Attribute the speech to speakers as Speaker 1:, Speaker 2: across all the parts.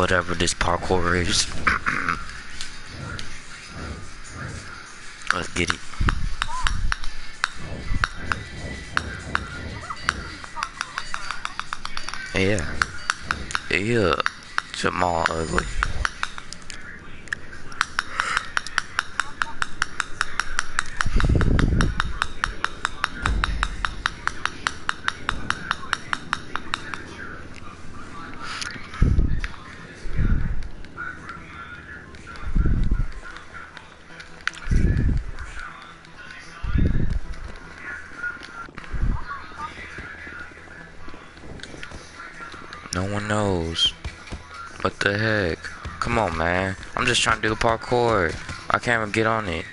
Speaker 1: whatever this parkour is. Let's get it. Yeah. Yeah. Jamal ugly. Just trying to do the parkour. I can't even get on it.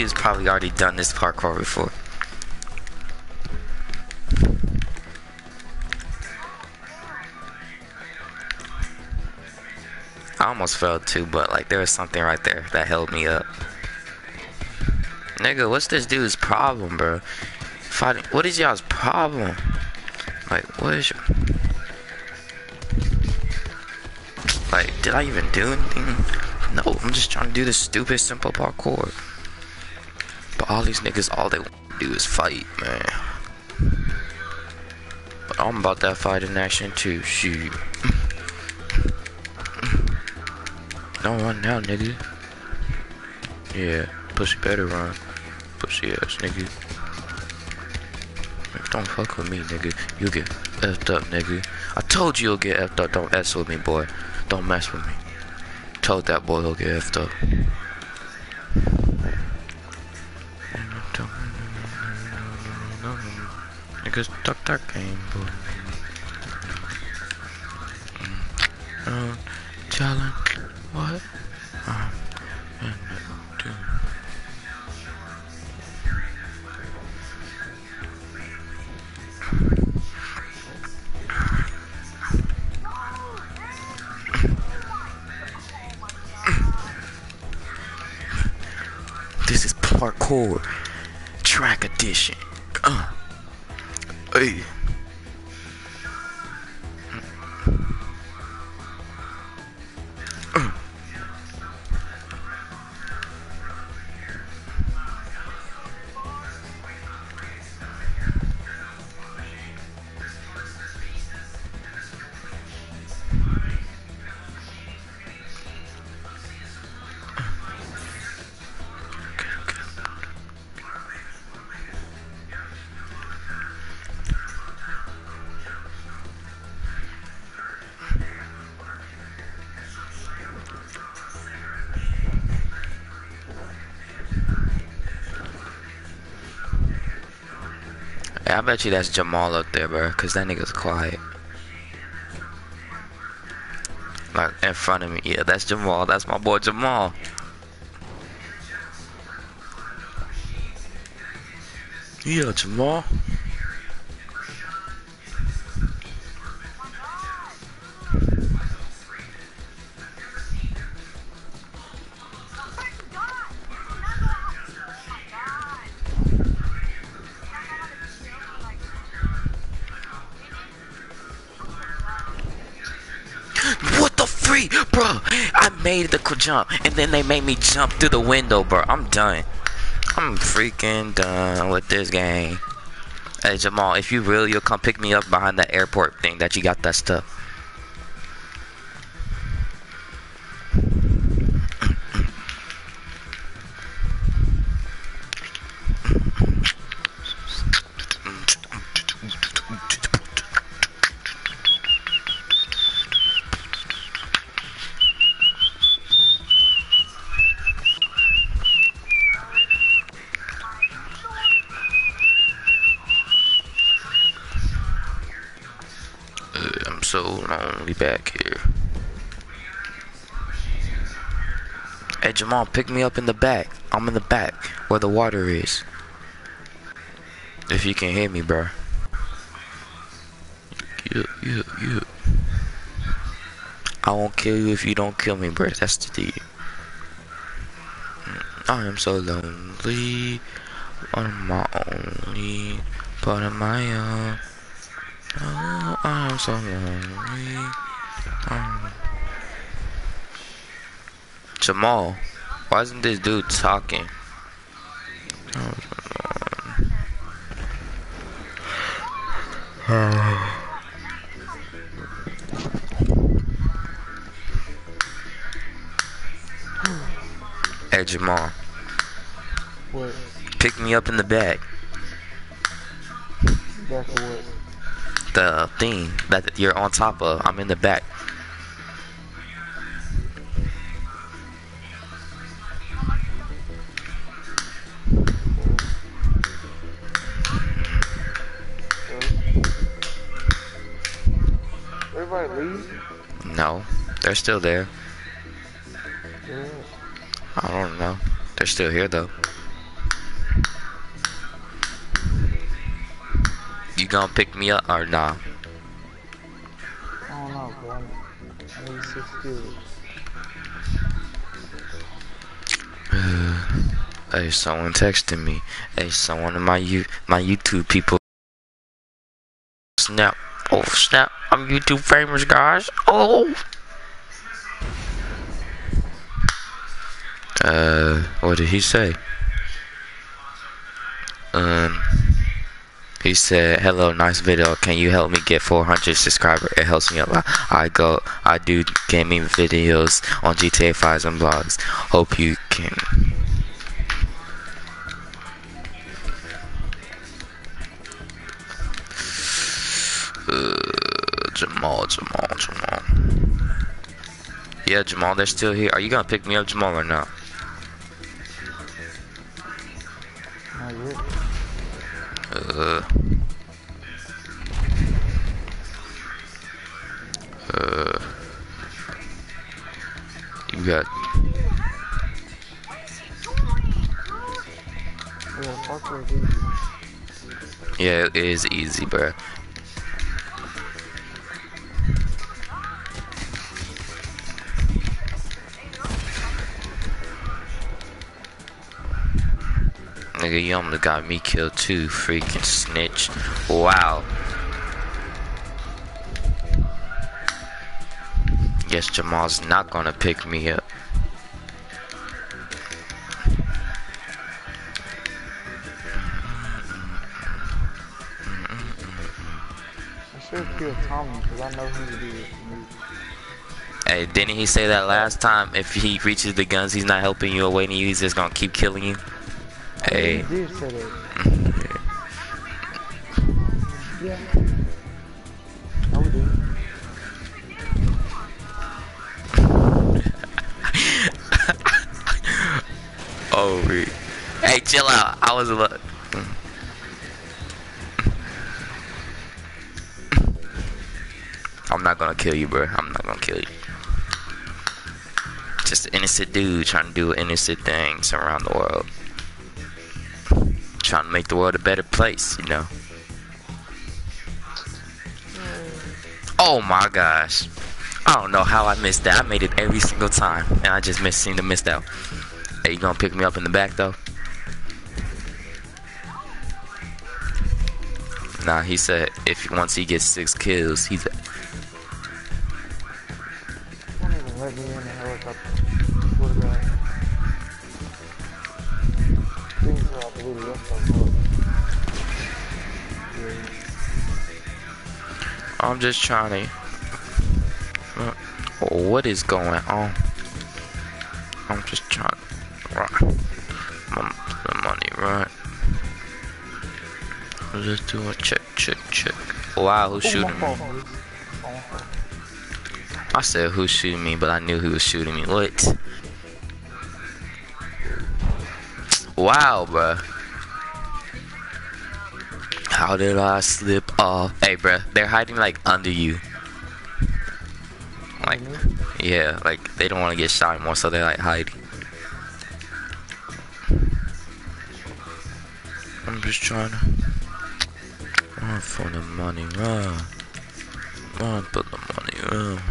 Speaker 1: Dude's probably already done this parkour before. I almost fell too, but like there was something right there that held me up. Nigga, what's this dude's problem, bro? Fighting. What is y'all's problem? Like, what is your... Like, did I even do anything? No, I'm just trying to do this stupid, simple parkour. All these niggas, all they do is fight, man. But I'm about that fight in action too, shoot. Don't run now, nigga. Yeah, pussy better run. Pussy ass nigga. Don't fuck with me, nigga. You get effed up, nigga. I told you you'll get effed up. Don't mess with me, boy. Don't mess with me. Told that boy he'll get effed up. Niggas duck that game, boy. Challenge. What? Um, and do. This is parkour track edition. Uh. Hey. Bet you that's Jamal up there, bro, cause that nigga's quiet. Like in front of me, yeah, that's Jamal. That's my boy Jamal. Yeah, Jamal. Jump, and then they made me jump through the window, bro. I'm done. I'm freaking done with this game. Hey Jamal, if you really, you'll come pick me up behind that airport thing that you got that stuff. Jamal, pick me up in the back. I'm in the back where the water is. If you can hear me, bro. Yeah, yeah, yeah. I won't kill you if you don't kill me, bro. That's the deal. I am so lonely on my only part of my own. Oh, I am so lonely. Um. Jamal, why isn't this dude talking? Oh, Hey Jamal.
Speaker 2: What?
Speaker 1: Pick me up in the back.
Speaker 2: Back of what?
Speaker 1: The thing that you're on top of. I'm in the back. They're still there. I don't know. They're still here though. You gonna pick me up or nah?
Speaker 2: I don't know, bro. I need six kills.
Speaker 1: Hey, someone texted me. Hey, someone of my you my YouTube people. Snap. Oh snap! I'm YouTube famous, guys. Oh. Uh, what did he say? Um, he said, "Hello, nice video. Can you help me get 400 subscribers? It helps me a lot. I go, I do gaming videos on GTA 5s and blogs. Hope you can." Uh, Jamal, Jamal, Jamal. Yeah, Jamal, they're still here. Are you gonna pick me up, Jamal, or not? Uh. Uh. You got.
Speaker 2: Yeah,
Speaker 1: it is easy, bruh. Nigga, you almost got me killed too, freaking snitch. Wow. Guess Jamal's not gonna pick me up.
Speaker 2: I should kill Tommy because I know he would do it.
Speaker 1: Hey, didn't he say that last time? If he reaches the guns, he's not helping you or waiting you. He's just gonna keep killing you. Hey.
Speaker 2: Yeah. Didn't.
Speaker 1: Oh, hey, chill out. I was a look. I'm not gonna kill you, bro. I'm not gonna kill you. Just an innocent dude trying to do innocent things around the world. Trying to make the world a better place, you know. Mm. Oh my gosh. I don't know how I missed that. I made it every single time. And I just missed seemed to miss out. Hey, you gonna pick me up in the back though? Nah, he said if once he gets six kills, he's I'm just trying to. Uh, What is going on? I'm just trying to run. My, the money, right? I'm just doing check, check, check. Wow, who's
Speaker 2: Oh,
Speaker 1: shooting me?
Speaker 2: fault, dude. Oh, my fault.
Speaker 1: I said who's shooting me, but I knew who was shooting me. What? Wow, bruh. How did I slip off? Hey, bruh, they're hiding like under you. Like, yeah, like they don't want to get shot more, so they like hiding. I'm just trying to run for the money, run, run for the money, run.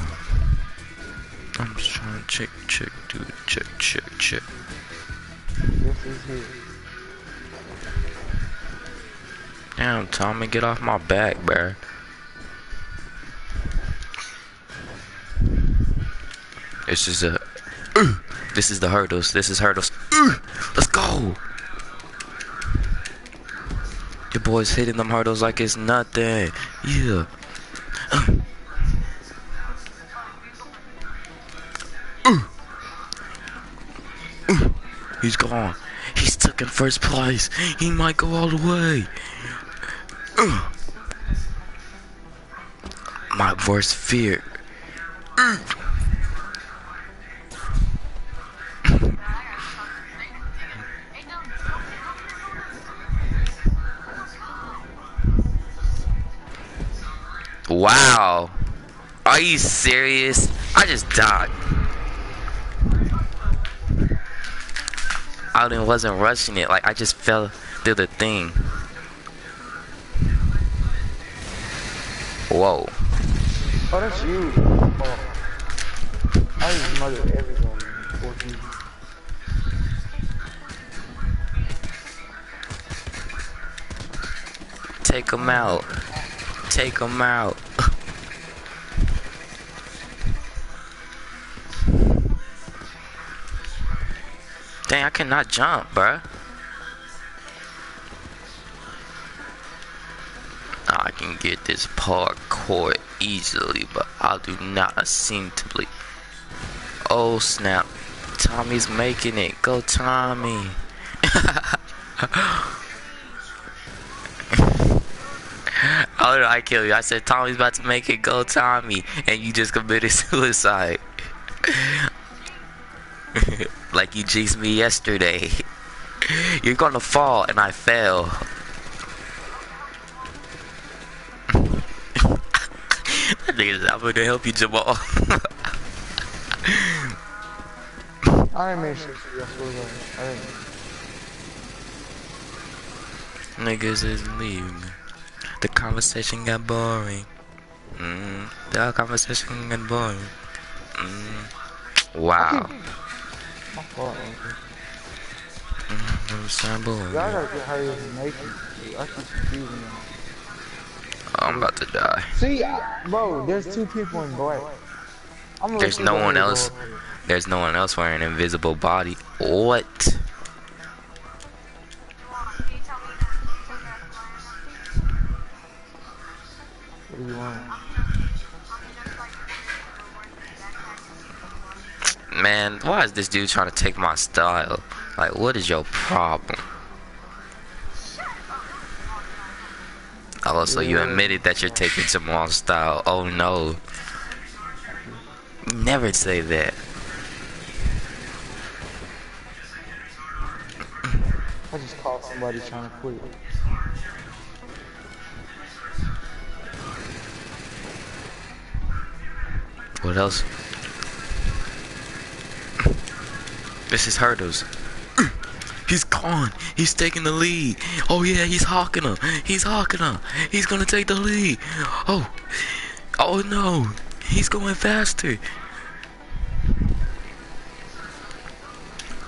Speaker 1: I'm just trying to check, check, do check, check, check.
Speaker 2: This is here.
Speaker 1: Damn, Tommy, get off my back, bruh. This is a. Uh, this is the hurdles. This is hurdles. Uh, let's go. Your boy's hitting them hurdles like it's nothing. Yeah. Uh. Uh. Uh. He's gone. He's took in first place. He might go all the way. My worst fear. Wow. Are you serious? I just died. I wasn't rushing it. Like, I just fell through the thing. Whoa.
Speaker 2: Oh, that's you. Oh. I just murdered everybody. 14.
Speaker 1: Take him out. Take him out. Dang, I cannot jump, bruh. I can get this parkour easily, but I do not seem to be. Oh snap. Tommy's making it. Go Tommy. Oh, How did I kill you? I said Tommy's about to make it go Tommy and you just committed suicide. like you jinxed me yesterday. You're gonna fall and I fell. That I'm gonna help you, Jamal.
Speaker 2: I didn't make sure you guys was on. I didn't.
Speaker 1: Niggas is leaving. The conversation got boring. Mm, the conversation got boring. Mm. Wow.
Speaker 2: My fault, Uncle.
Speaker 1: Mm, it was so boring.
Speaker 2: Y'all gotta get hurry up and make it. I keep confusing.
Speaker 1: I'm about to die.
Speaker 2: See, bro, there's two people in black. I'm
Speaker 1: There's no one else.
Speaker 2: go over there.
Speaker 1: There's no one else wearing an invisible body. What?
Speaker 2: What do you want?
Speaker 1: Man, why is this dude trying to take my style? Like, what is your problem? Oh, so you admitted that you're taking Jamal's style. Oh no. Never say that.
Speaker 2: I just caught somebody trying to quit.
Speaker 1: What else? This is hurdles. He's gone. He's taking the lead. Oh yeah, he's hawking him. He's hawking him. He's gonna take the lead. Oh, oh no, he's going faster.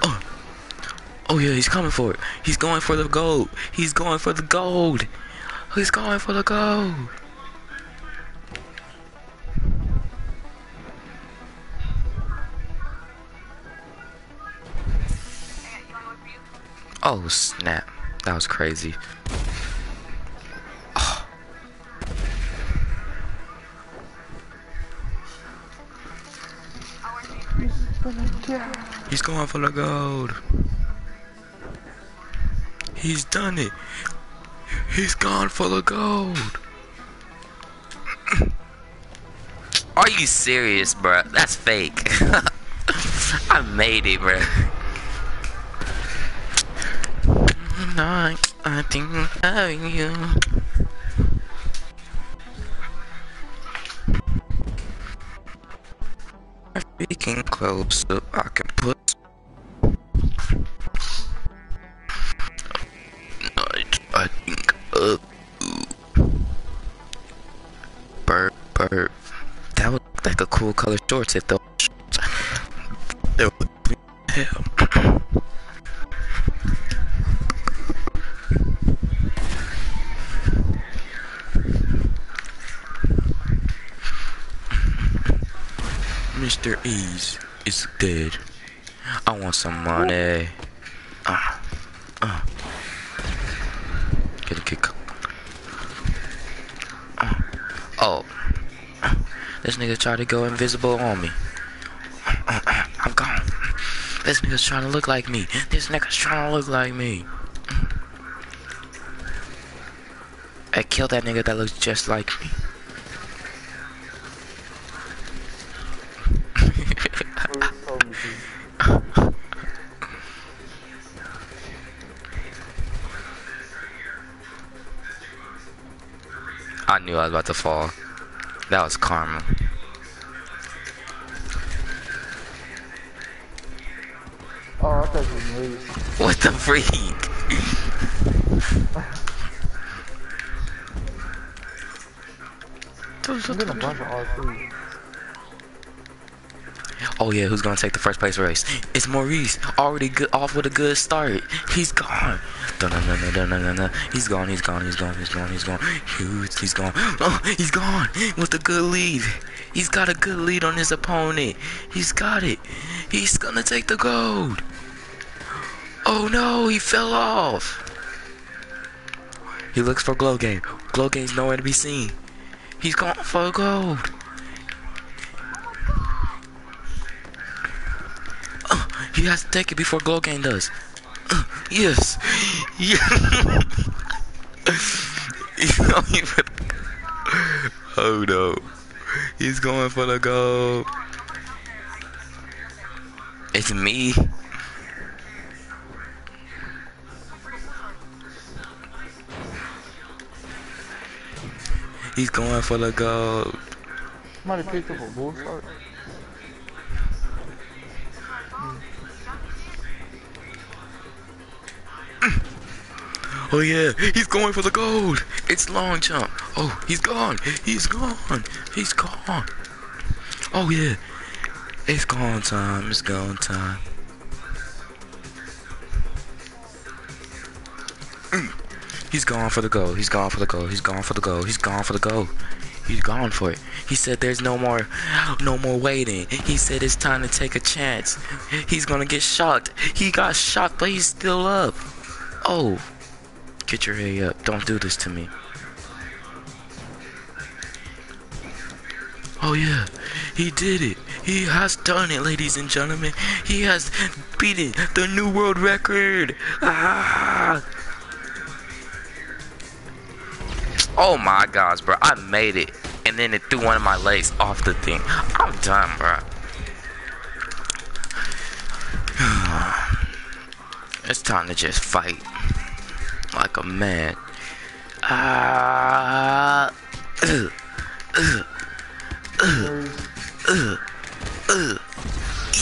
Speaker 1: Oh, oh yeah, he's coming for it. He's going for the gold. He's going for the gold. He's going for the gold. Oh snap! That was crazy. Oh. He's going for the gold. He's done it. He's gone for the gold. Are you serious, bruh? That's fake. I made it, One I think having you. I'm can close up, I can put Ease is dead. I want some money. Uh, uh. Get a kick. Uh. Oh. This nigga tried to go invisible on me. I'm gone. This nigga's trying to look like me. This nigga's trying to look like me. I killed that nigga that looks just like me. I was about to fall. That was karma.
Speaker 2: Oh, I thought you
Speaker 1: What the freak?
Speaker 2: I'm a bunch of R3.
Speaker 1: Oh yeah, who's gonna take the first place race? It's Maurice. Already good off with a good start. He's gone. He's gone. He's gone. He's gone. He's gone. He's gone. He's, he's gone. Oh, he's gone with a good lead. He's got a good lead on his opponent. He's got it. He's gonna take the gold. Oh no, he fell off. He looks for Glow Game. Glow Game's nowhere to be seen. He's gone for gold. Uh, he has to take it before Glow Game does. Yes. Yeah. Oh no. He's going for the gold. It's me. He's going for the gold.
Speaker 2: Somebody picked up a bull.
Speaker 1: Oh yeah, he's going for the gold. It's long jump. Oh, he's gone. He's gone. He's gone. Oh yeah. It's gone time. It's gone time. Mm. He's gone for the goal. He's gone for the goal. He's gone for the goal. He's gone for the goal. He's gone for it. He said there's no more no more waiting. He said it's time to take a chance. He's gonna get shocked. He got shocked, but he's still up. Oh. Get your head up. Don't do this to me. Oh yeah, he did it. He has done it, ladies and gentlemen. He has beaten the new world record. Ah. Oh my gosh, bro. I made it. And then it threw one of my legs off the thing. I'm done, bro. it's time to just fight. Like a man. Ah.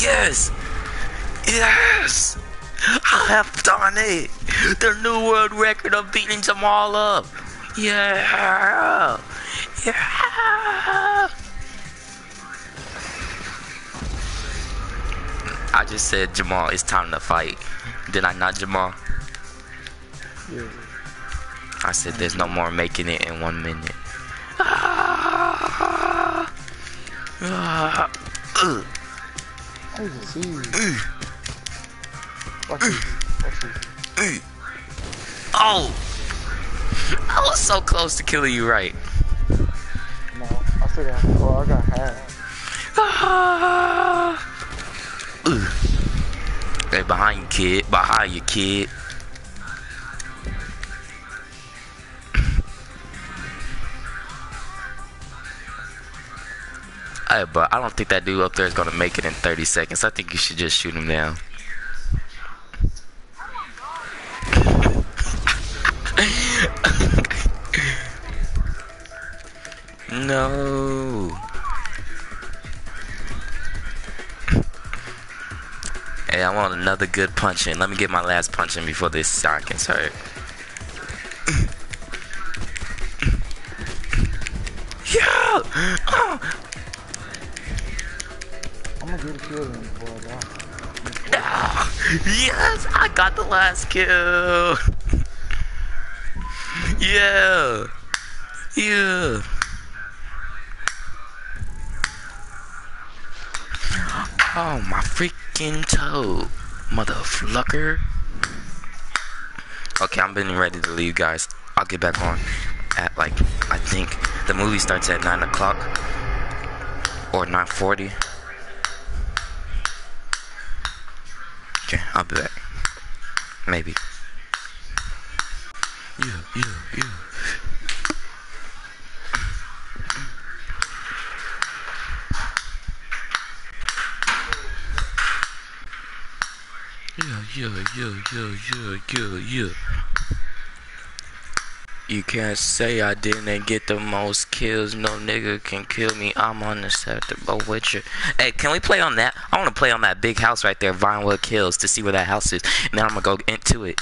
Speaker 1: Yes! Yes! I have done it! The new world record of beating them all up! Yeah! Yeah! I just said, Jamal, it's time to fight. Did I not, Jamal?
Speaker 2: Yeah.
Speaker 1: I said, there's no more making it in one minute.
Speaker 2: I.
Speaker 1: Oh! I was so close to killing you right.
Speaker 2: No, I still got. I got half.
Speaker 1: Ah! Hey, behind you, kid. Behind you, kid. Hey, but I don't think that dude up there is gonna make it in 30 seconds. I think you should just shoot him down. no. Hey, I want another good punch in. Let me get my last punch in before this start gets hurt. yeah!
Speaker 2: I'm a kill in before I die.
Speaker 1: Yes, I got the last kill. Yeah. Yeah. Oh, my freaking toe. Motherfucker. Okay, I'm getting ready to leave, guys. I'll get back on at, like, I think the movie starts at 9 o'clock. Or 9.40. Okay, I'll be back. Maybe. Yeah, yeah, yeah. Yeah, yeah, yeah, yeah, yeah, yeah, yeah. You can't say I didn't get the most kills. No nigga can kill me. I'm unacceptable with you. Hey, can we play on that? I want to play on that big house right there, Vinewood Hills, to see where that house is. And then I'm going to go into it.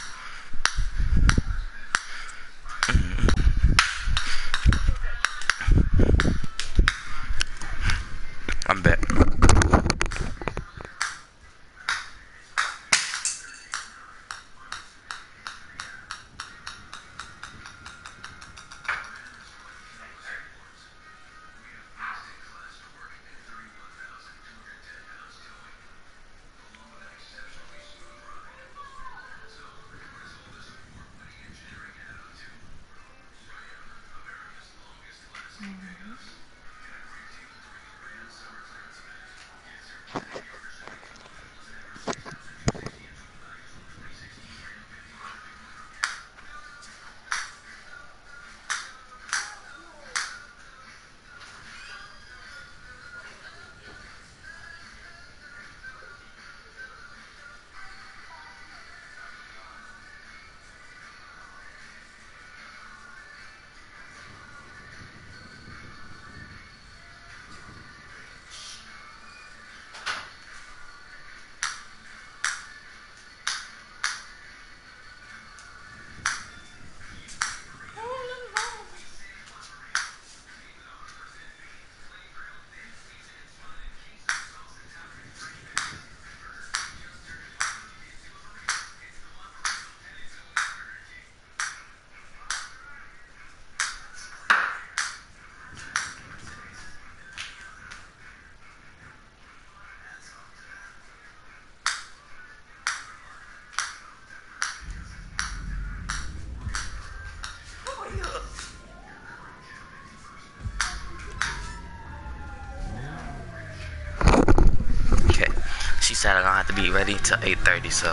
Speaker 1: Said I'm gonna have to be ready till 8.30, so.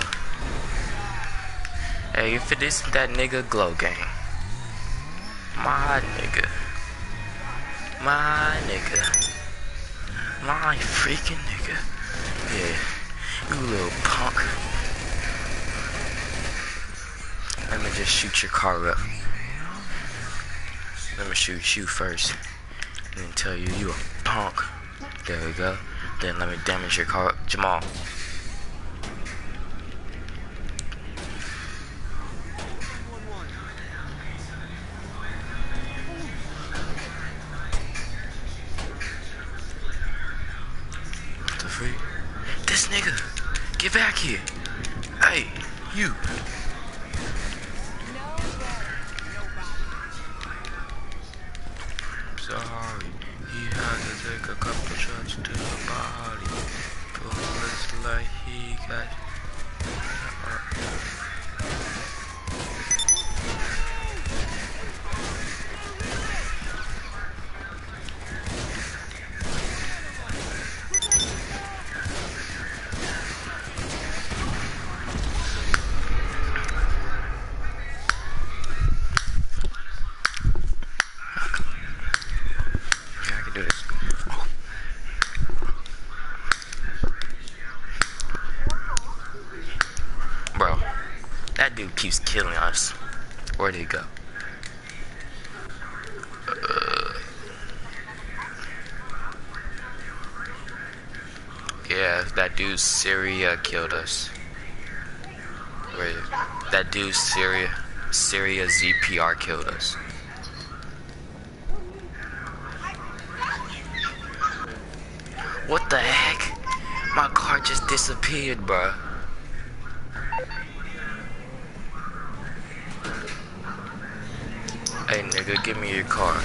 Speaker 1: Hey, if it isn't that nigga Glow Gang. My nigga. My nigga. My freaking nigga. Yeah. You little punk. Let me just shoot your car up. Let me shoot you first. And then tell you you a punk. There we go. Then let me damage your car. Jamal. This nigga! Get back here! Hey, you! He got. Yeah, I can do this. Oh. Bro, that dude keeps killing us. Where'd he go? Uh, yeah, Yeah, that dude Syria killed us. Wait, that dude Syria, Syria ZPR killed us. What the heck? My car just disappeared, bruh. Hey nigga, give me your car.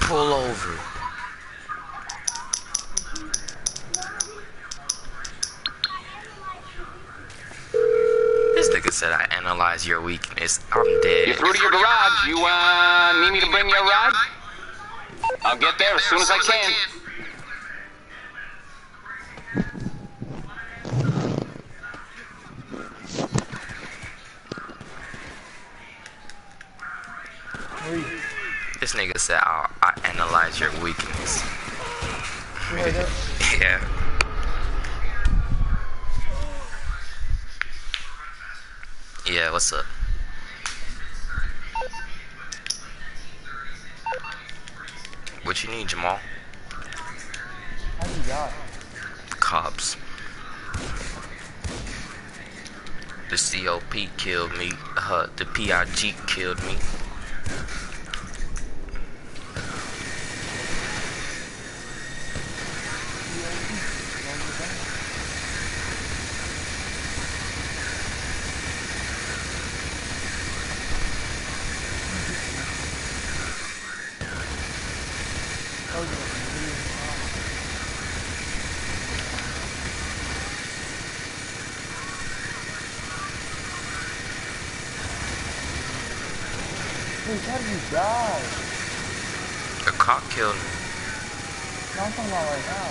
Speaker 1: Pull over. This nigga said I analyze your weakness. I'm
Speaker 3: through to your garage. You, uh, need me to bring you a ride? I'll get there as soon as I can.
Speaker 2: Wait,
Speaker 1: This nigga said I, I analyze your weakness.
Speaker 2: you heard that?
Speaker 1: Yeah. Yeah, what's up? What you need, Jamal?
Speaker 2: How you got?
Speaker 1: Cops. The COP killed me. Uh, the PIG killed me.
Speaker 2: Oh, yeah. Wait, how did you die?
Speaker 1: The cop killed me.
Speaker 2: No, I'm talking about right now.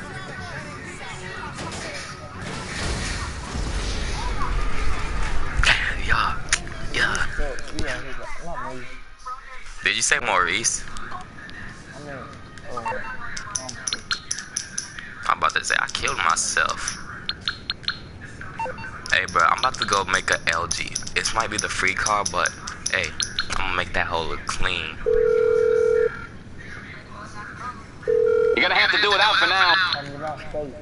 Speaker 1: Yeah. Did you say Maurice? I'm about to say I killed myself. Hey, bro, I'm about to go make a LG. This might be the free car, but hey, I'm gonna make that hole look clean.
Speaker 3: You're gonna have to do it out for now.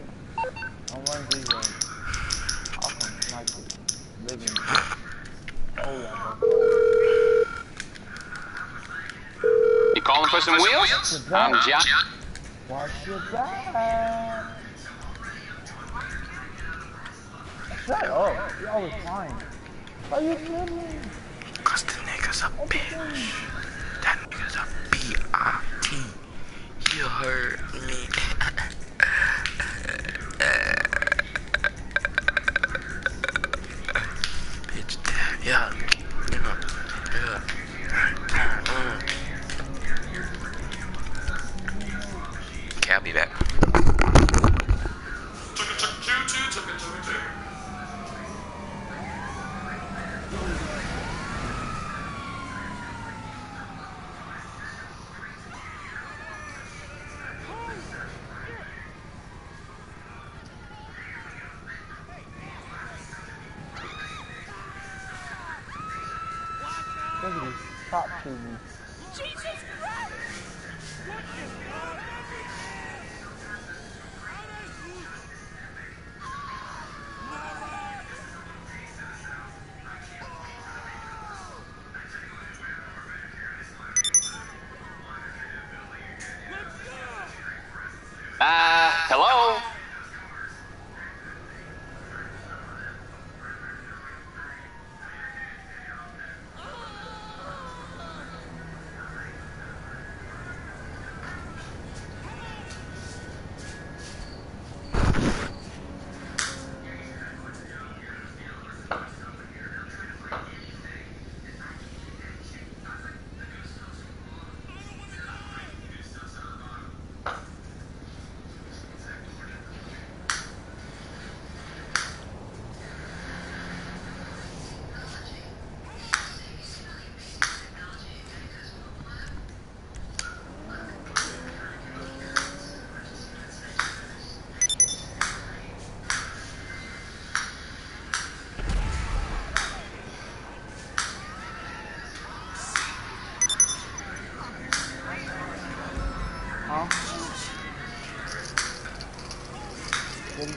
Speaker 3: You calling for some wheels? I'm Jack.
Speaker 2: Watch your back. Shut up. You're always fine. Are you kidding me?
Speaker 1: Cause the nigga's a bitch. That nigga's a B-I-T. You heard me. bitch, damn, yeah. Yeah,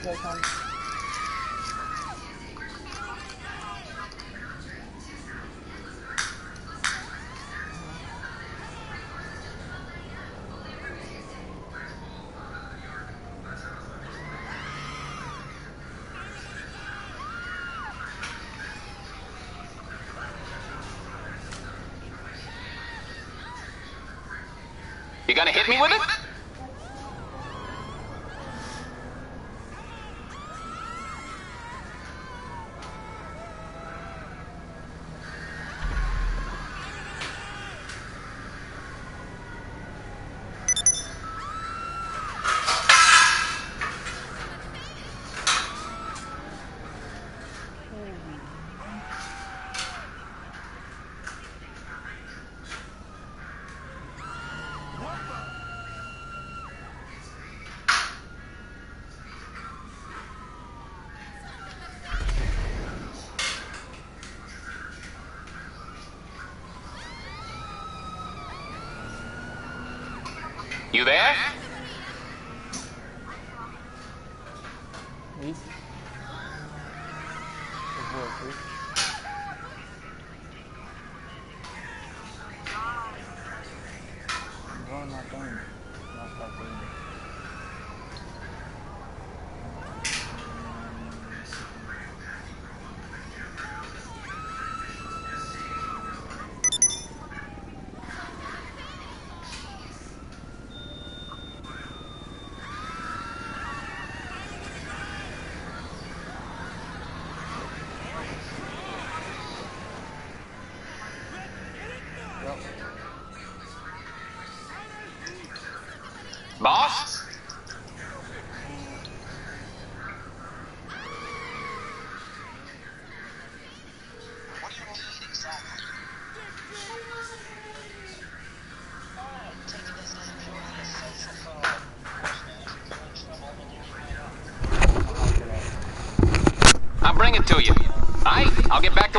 Speaker 2: You say?
Speaker 3: You gonna hit me with it?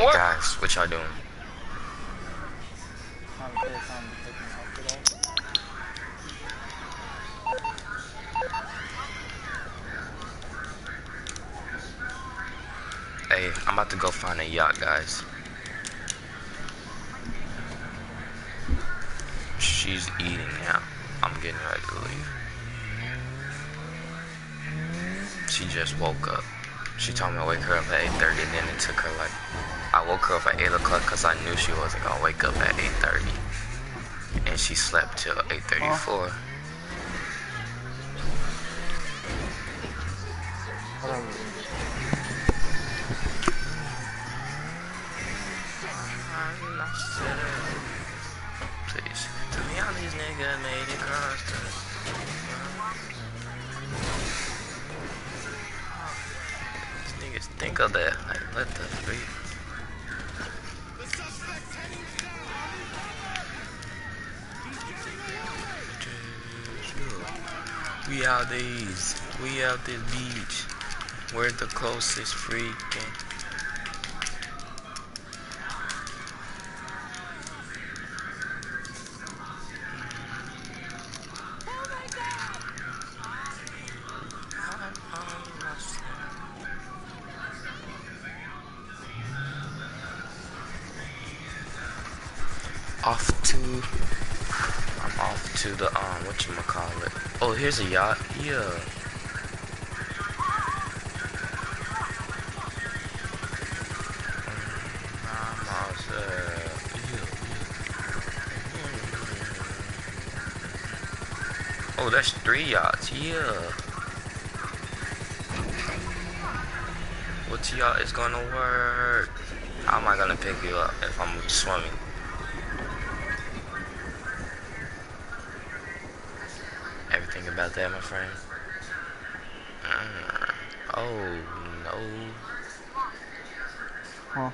Speaker 2: Work.
Speaker 1: Guys, what y'all doing? Hey, I'm about to go find a yacht, guys. She's eating now. I'm getting ready to leave. She just woke up. She told me to wake her up at 8.30 and then it took her like... I woke her up at 8 o'clock because I knew she wasn't going to wake up at 8.30. And she slept till 8.34.
Speaker 2: Whatever.
Speaker 1: Please. Tell me how these niggas made it across. These niggas think of that. Like, let the breathe. We out these. We out this beach. We're the closest freaking. Off to I'm off to the um what you call it. Oh here's a yacht. Yeah. Oh, that's three yachts. Yeah. What yacht is gonna work? How am I gonna pick you up if I'm swimming? About that, my friend. Mm. Oh no.
Speaker 2: Huh?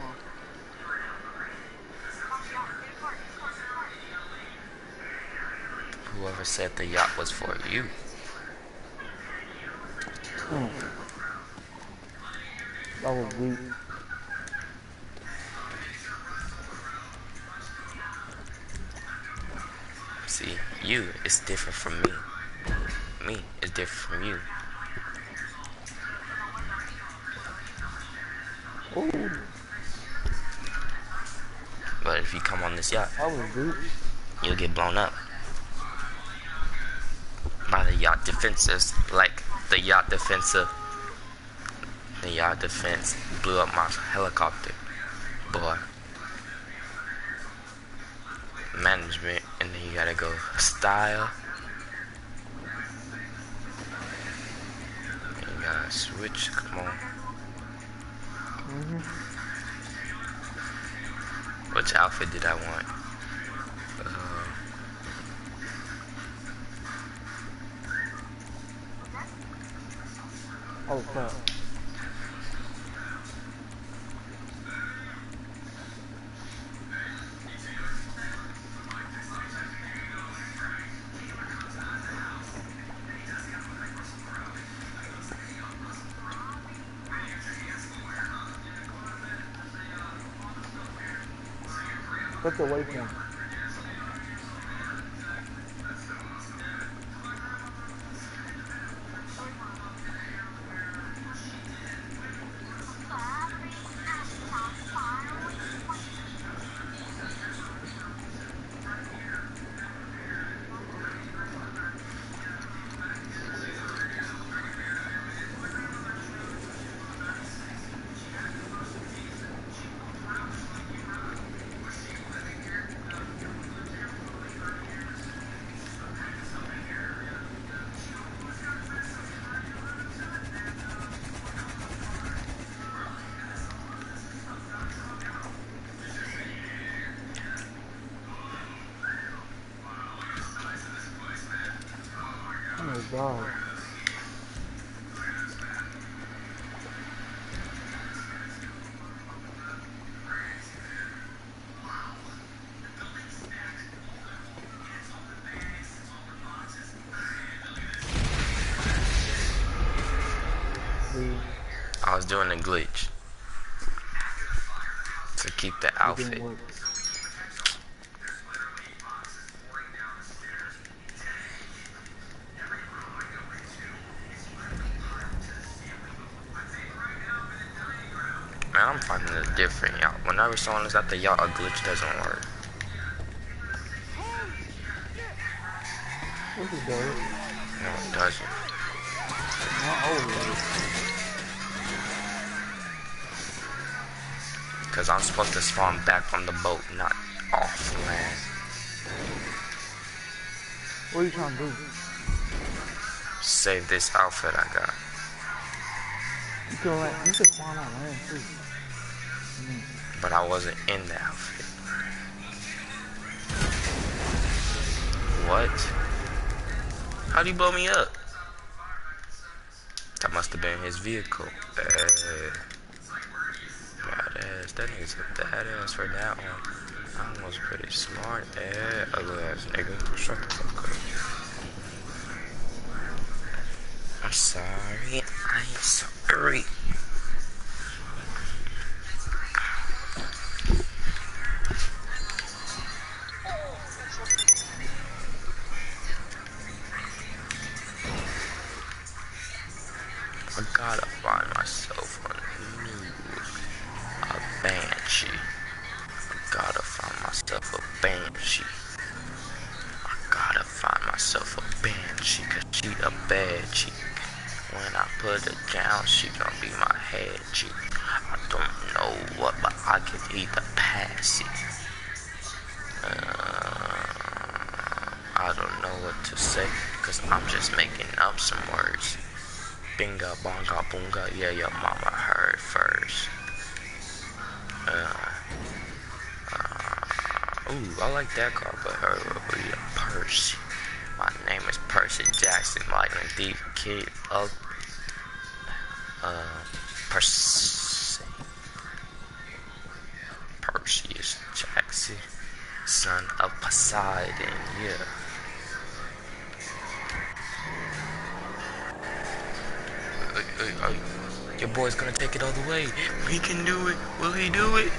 Speaker 1: Whoever said the yacht was for you.
Speaker 2: Hmm. That was weak.
Speaker 1: See, you is different from me. Different from you.
Speaker 2: Ooh,
Speaker 1: But if you come on this yacht,
Speaker 2: that was deep.
Speaker 1: you'll get blown up by the yacht defenses, like the yacht defensive. The yacht defense blew up my helicopter, boy. Management, and then you gotta go style. Gotta. Come on.
Speaker 2: Mm-hmm.
Speaker 1: Which outfit did I want? Uh,
Speaker 2: Oh, crap. Put the god.
Speaker 1: I was doing a glitch to keep the
Speaker 2: it
Speaker 1: outfit. Whenever someone is at the yacht, a glitch doesn't work.
Speaker 2: This is dope.
Speaker 1: No, it doesn't.
Speaker 2: Not always.
Speaker 1: Because I'm supposed to spawn back from the boat, not off land.
Speaker 2: What are you trying to do?
Speaker 1: Save this outfit I got.
Speaker 2: You can. You can spawn on land too.
Speaker 1: I wasn't in the outfit. What? How'd he blow me up? That must have been his vehicle. Uh, badass. That nigga's a badass for that one. I was pretty smart. Eh, ugly ass nigga. Shut the fuck I gotta find myself a new a banshee. I gotta find myself a banshee. I gotta find myself a banshee cause she a bad chick. When I put her down, she gonna be my head chick. I don't know what, but I can either pass it. Uh, I don't know what to say, cause I'm just making up some words. Binga bonga boonga, yeah, your mama heard first. Uh, uh, ooh, I like that car, but her will be a Percy. My name is Percy Jackson, Lightning Thief, Kid of, uh, Percy. Boy's gonna take it all the way. He can do it. Will he do it?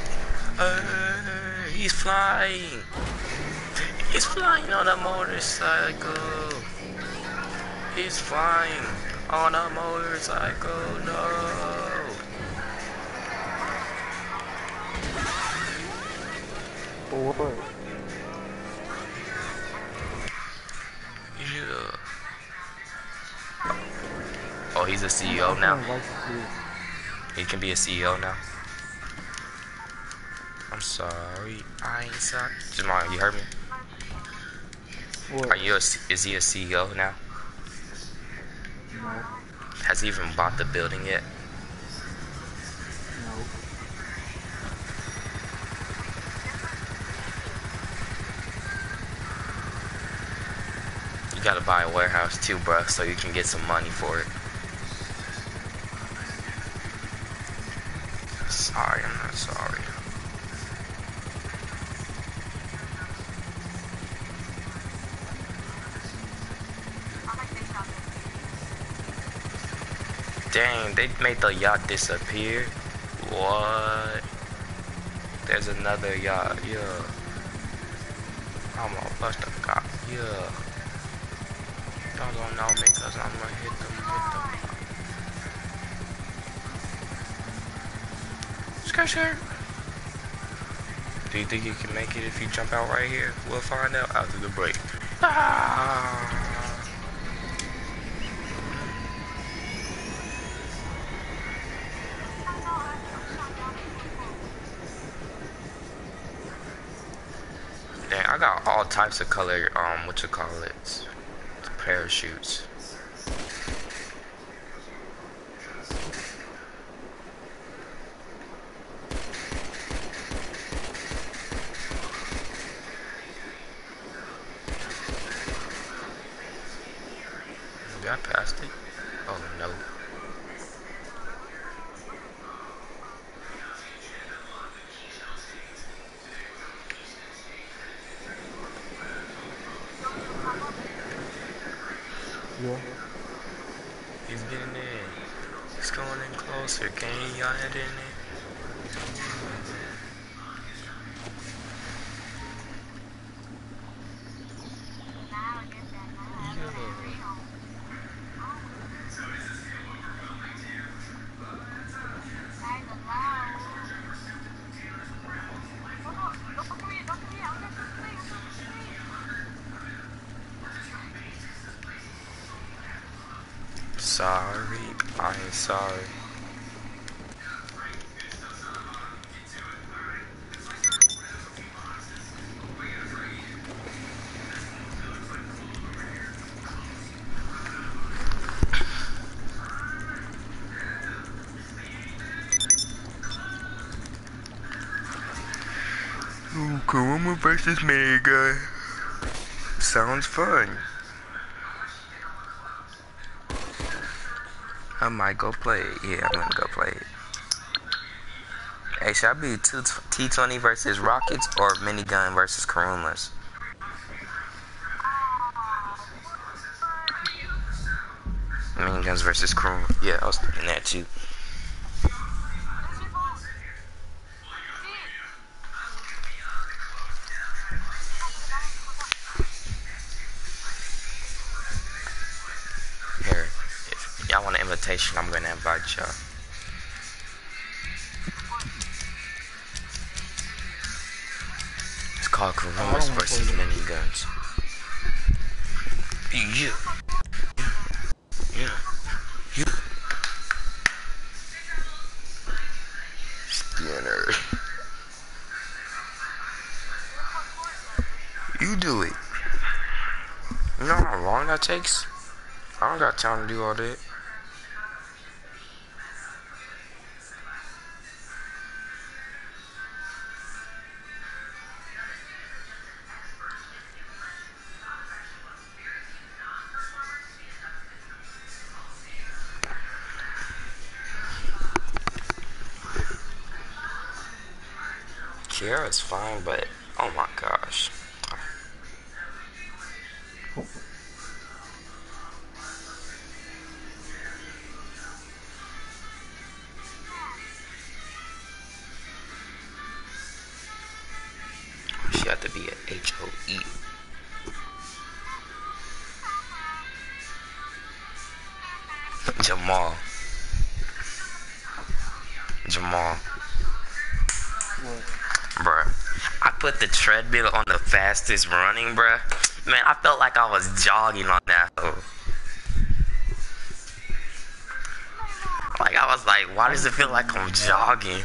Speaker 1: Uh, he's flying. He's flying on a motorcycle. He's flying on a motorcycle. No.
Speaker 2: What?
Speaker 1: Yeah. Oh, he's a CEO now.
Speaker 2: I like to see
Speaker 1: He can be a CEO now. I'm sorry. I ain't sorry. Jamal, you heard me?
Speaker 2: What?
Speaker 1: Are you a, is he a CEO now?
Speaker 2: No.
Speaker 1: Has he even bought the building yet?
Speaker 2: No.
Speaker 1: You gotta buy a warehouse too, bruh, so you can get some money for it. Sorry, I'm not sorry. Dang, they made the yacht disappear. What? There's another yacht, yeah. I'm gonna bust a cop, yeah. Don't know me cause I'm gonna hit them with them. Do you think you can make it if you jump out right here? We'll find out after the break. Ah. Dang, I got all types of color, um, what you call it, parachutes. Versus Mega. Sounds fun. I might go play it. Yeah, I'm gonna go play it. Hey, should I be T20 versus Rockets or Minigun versus Kurumas? Miniguns versus Kuruma. Yeah, I was thinking that too. Invitation, I'm gonna invite y'all. It's called
Speaker 2: wanna
Speaker 1: versus. Miniguns. Yeah. Yeah. Yeah. Skinner. You do it. You know how long that takes? I don't got time to do all that. Kiara's fine, but oh my gosh. She had to be a H O E. Jamal. Jamal. Put the treadmill on the fastest running, bruh. Man, I felt like I was jogging on that hoe. Like, I was like, why does it feel like I'm jogging?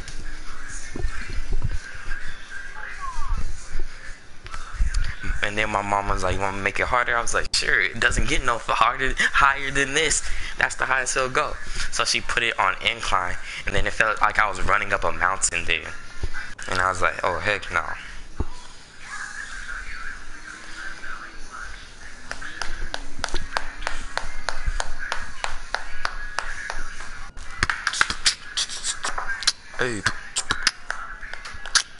Speaker 1: And then my mom was like, you want to make it harder? I was like, sure. It doesn't get no harder, higher than this. That's the highest it'll go. So she put it on incline. And then it felt like I was running up a mountain there. And I was like, oh, heck no. Hey.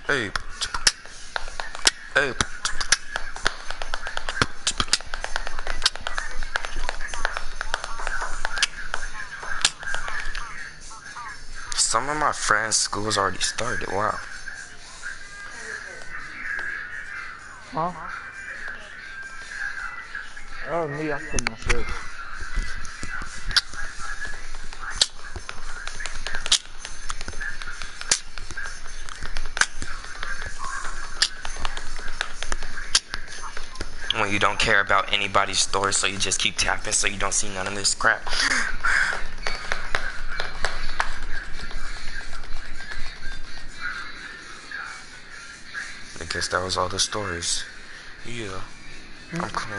Speaker 1: Hey. Hey. Some of my friends' schools already started. Wow.
Speaker 2: Huh? Oh, me, I put myself.
Speaker 1: When care about anybody's story, so you just keep tapping so you don't see none of this crap. I guess that was all the stories. Yeah. Mm-hmm. I'm cool.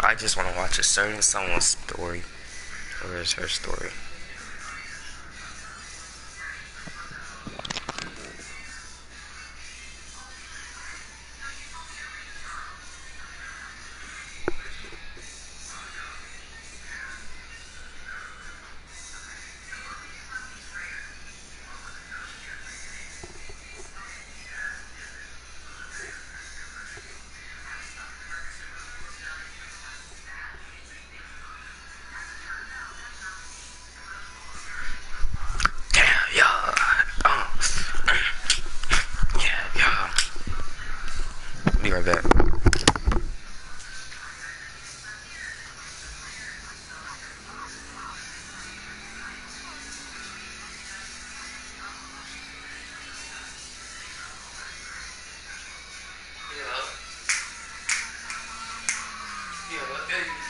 Speaker 1: I just want to watch a certain someone's story. Where is her story? billions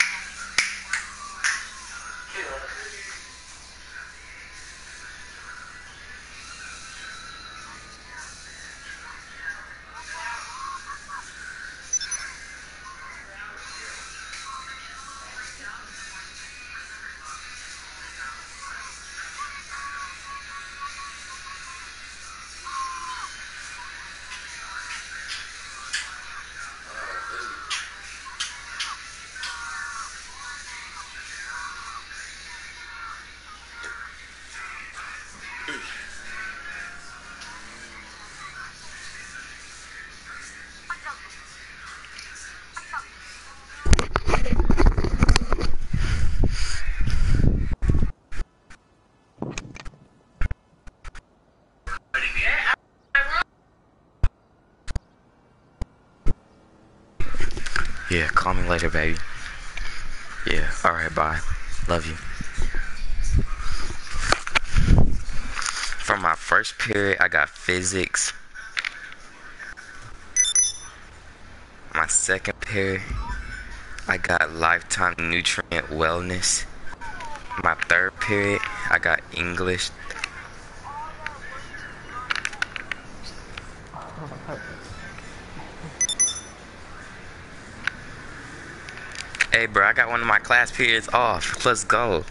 Speaker 1: Yeah, call me later, baby. Yeah, alright, bye. Love you. For my first period, I got physics. My second period, I got lifetime nutrient wellness. My third period, I got English. Bro, I got one of my class periods off. Let's go.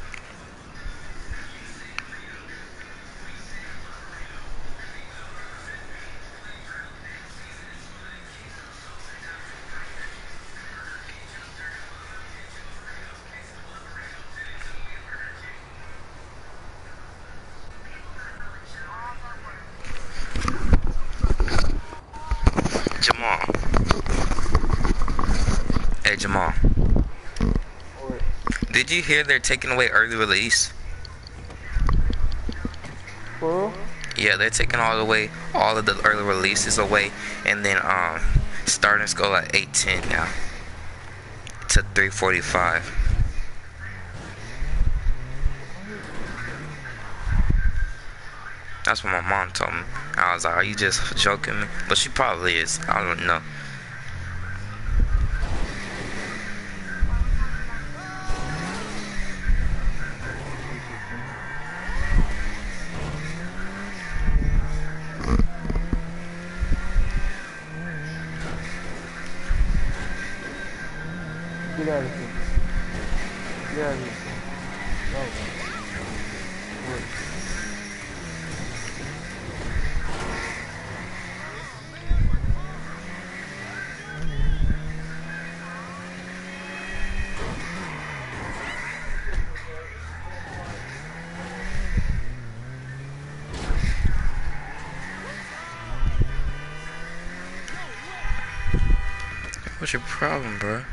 Speaker 1: Jamal. Hey, Jamal.
Speaker 2: What?
Speaker 1: Did you hear they're taking away early release?
Speaker 2: For?
Speaker 1: Yeah, they're taking all the way all of the early releases away, and then um, starting school at eight ten now. to 345. That's what my mom told me. I was like, are you just joking me? But she probably is. I don't know. What's your problem, bro?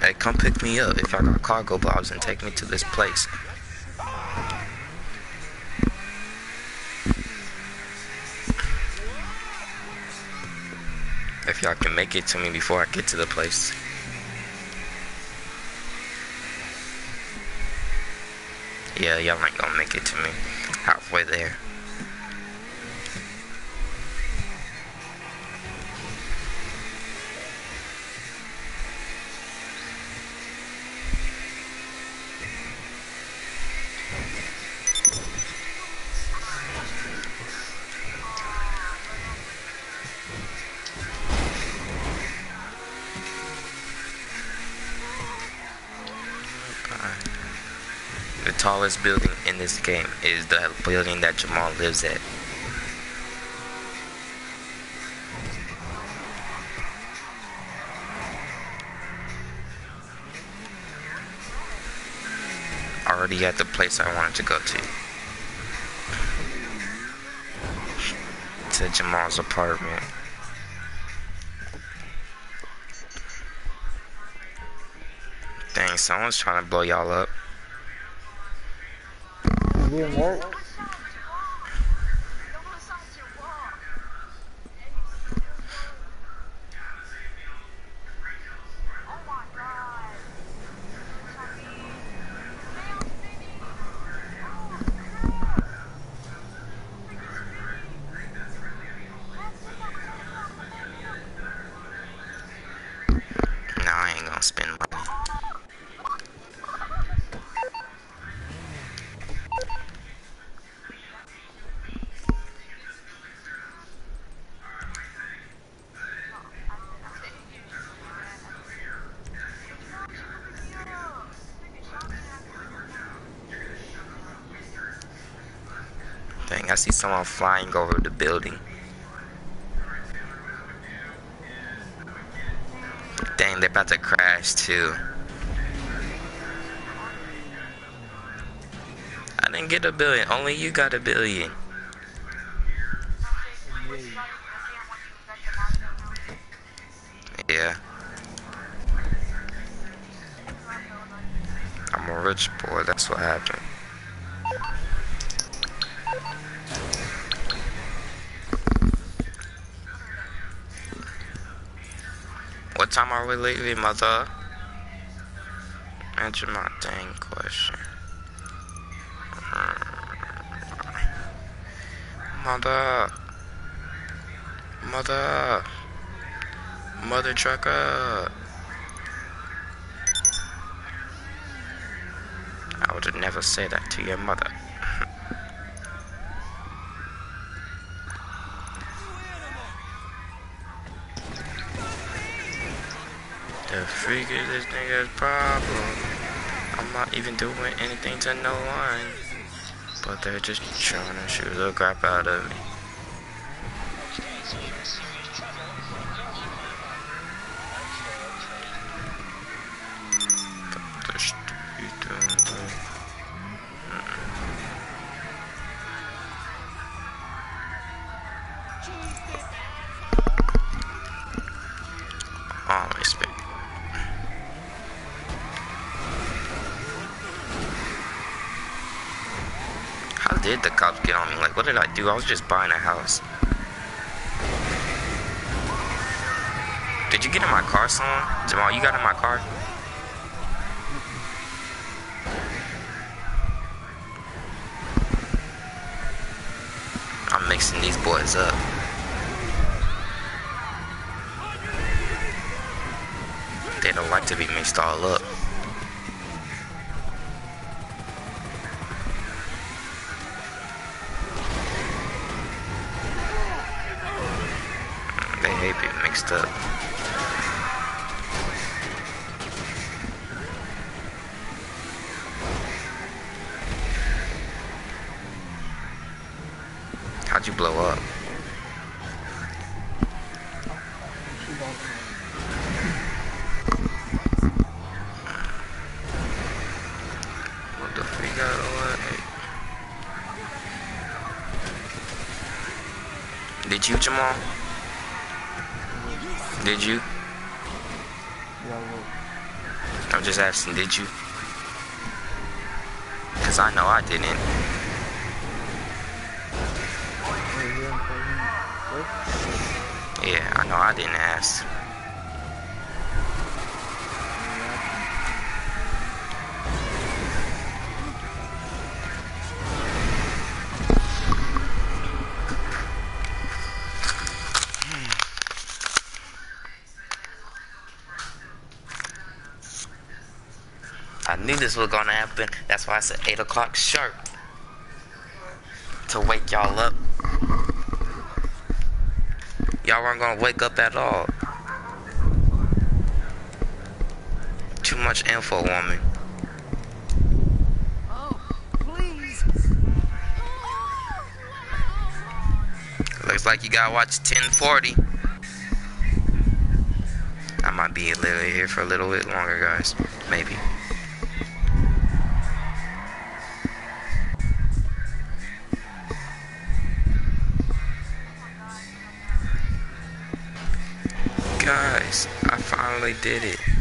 Speaker 1: Hey, come pick me up if I got Cargobobs and take me to this place. If y'all can make it to me before I get to the place. Yeah, y'all ain't gonna make it to me. Halfway there. Tallest building in this game is the building that Jamal lives at. Already at the place I wanted to go to. To Jamal's apartment. Dang, someone's trying to blow y'all up.
Speaker 2: It didn't work.
Speaker 1: Nah, I ain't gonna spend money. Dang, I see someone flying over the building. Dang, they're about to crash too. I didn't get a billion. Only you got a billion. Time are we leaving, mother? Answer my dang question. Mother. Mother. Mother trucker. I would never say that to your mother. Is this nigga's problem. I'm not even doing anything to no one. But they're just trying to shoot the crap out of me. Did I? Was just buying a house. Did you get in my car, son? Jamal, you got in my car? I'm mixing these boys up. They don't like to be mixed all up. Did you? Cause I know I didn't. Yeah, I know I didn't ask. I knew this was gonna happen. That's why I said 8 o'clock sharp. To wake y'all up. Y'all weren't gonna wake up at all. Too much info on me.
Speaker 4: Oh.
Speaker 1: Looks like you gotta watch 1040. I might be literally here for a little bit longer, guys. Maybe. Did it.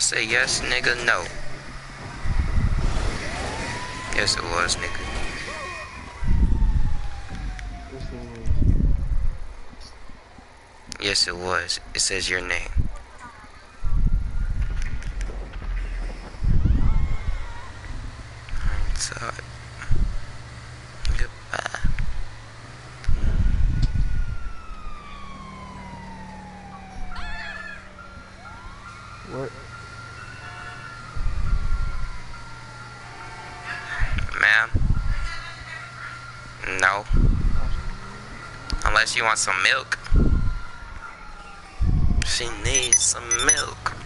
Speaker 1: Say yes, nigga? No. Yes, it was, nigga. Yes, it was. It says your name. So, goodbye.
Speaker 2: What?
Speaker 1: Ma'am? No. Unless wants some milk. She needs some milk.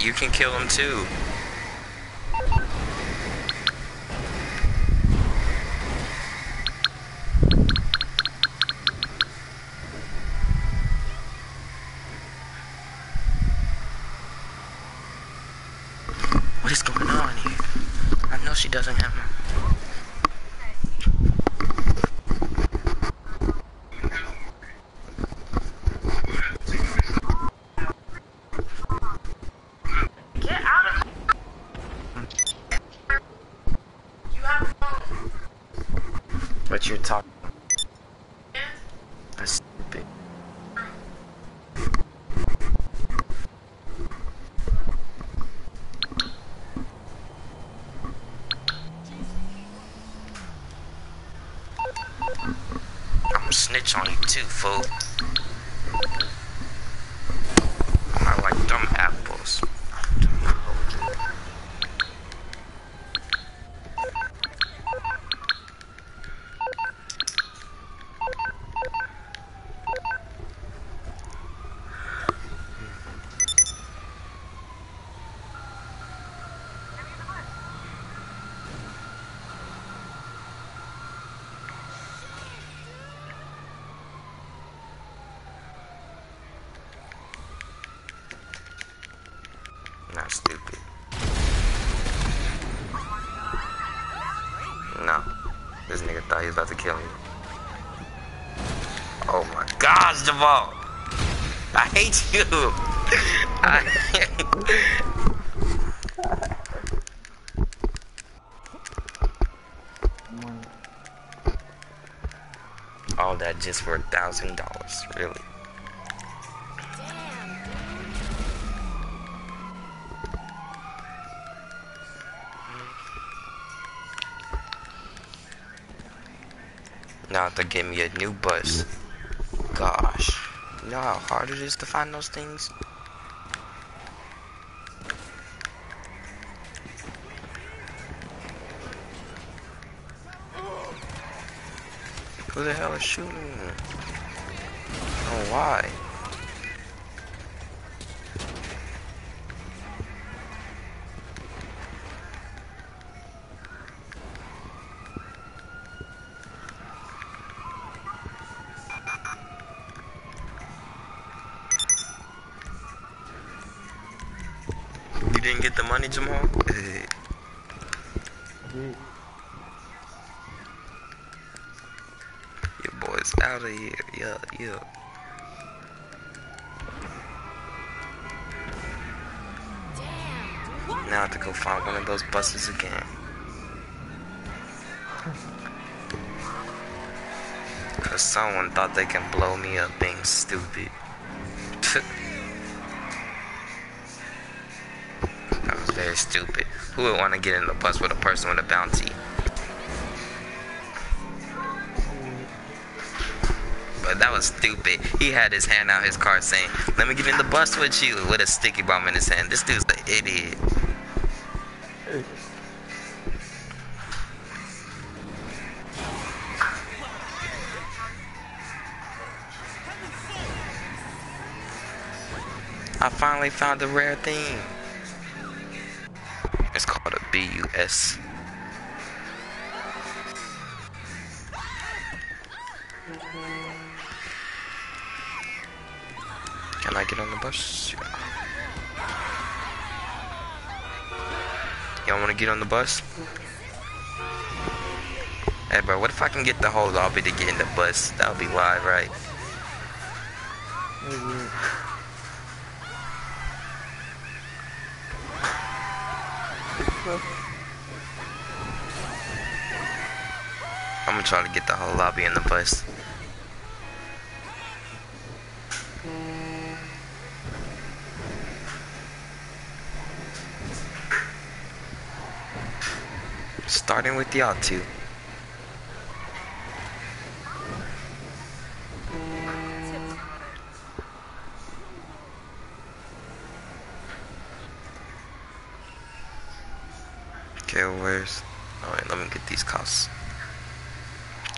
Speaker 1: You can kill him too. What is going on here? I know she doesn't have my.
Speaker 4: Get out of You have a phone.
Speaker 1: But you're talking. That's stupid. I'm gonna snitch on you too, fool. I like dumb apples. kind of stupid. No. This nigga thought he was about to kill me. Oh my gosh, Jamal! I hate you! I. All that just for a thousand dollars, really. Now to give me a new bus. Gosh. You know how hard it is to find those things? Who the hell is shooting? Oh, why? They can blow me up being stupid. that was very stupid. Who would want to get in the bus with a person with a bounty? But that was stupid. He had his hand out his car saying, Let me get in the bus with you with a sticky bomb in his hand. This dude's an idiot. Finally found a rare thing. It's called a BUS. Can I get on the bus? Y'all wanna get on the bus? Hey bro, what if I can get the whole lobby to get in the bus? That would be live, right? I'm gonna try to get the whole lobby in the place. Starting with y'all two. Okay, where's... Alright, let me get these costs.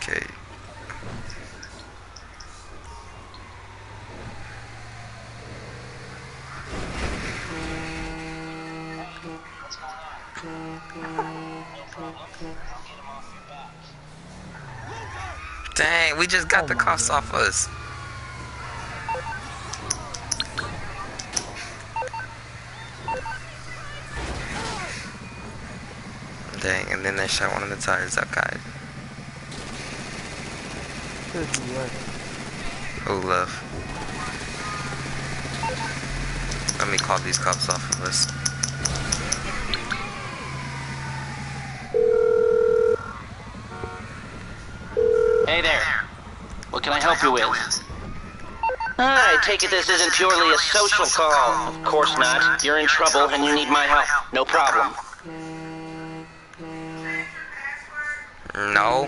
Speaker 1: Okay. Dang, we just got the costs off us. Dang, and then they shot one of the tires out, guys. Oh, love. Let me call these cops off of us.
Speaker 5: Hey there. What can I help you with? I take it this isn't purely a social call. Of course not. You're in trouble and you need my help. No problem.
Speaker 1: No.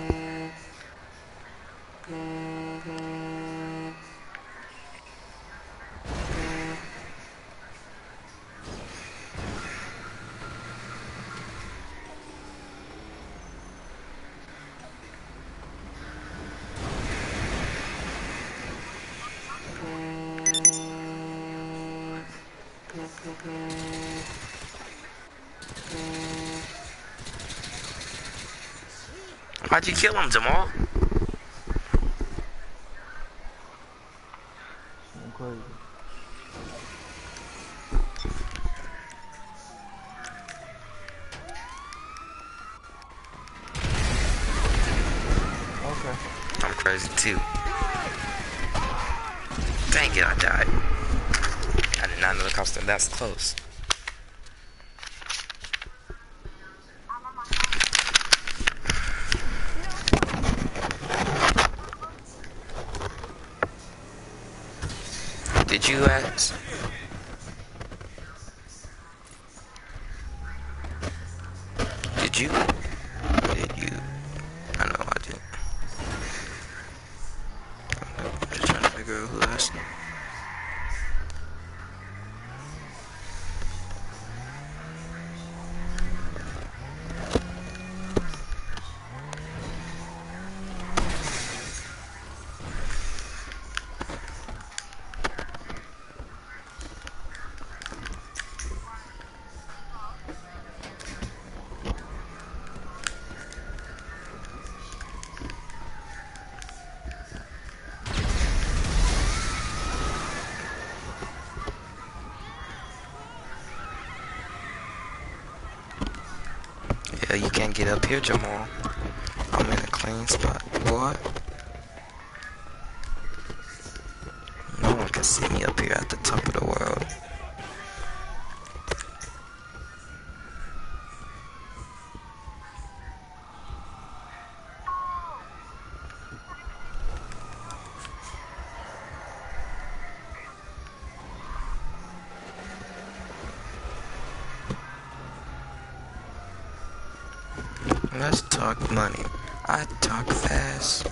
Speaker 1: Why'd you kill him, Jamal? you can't get up here, Jamal. I'm in a clean spot. What? talk money. I talk fast.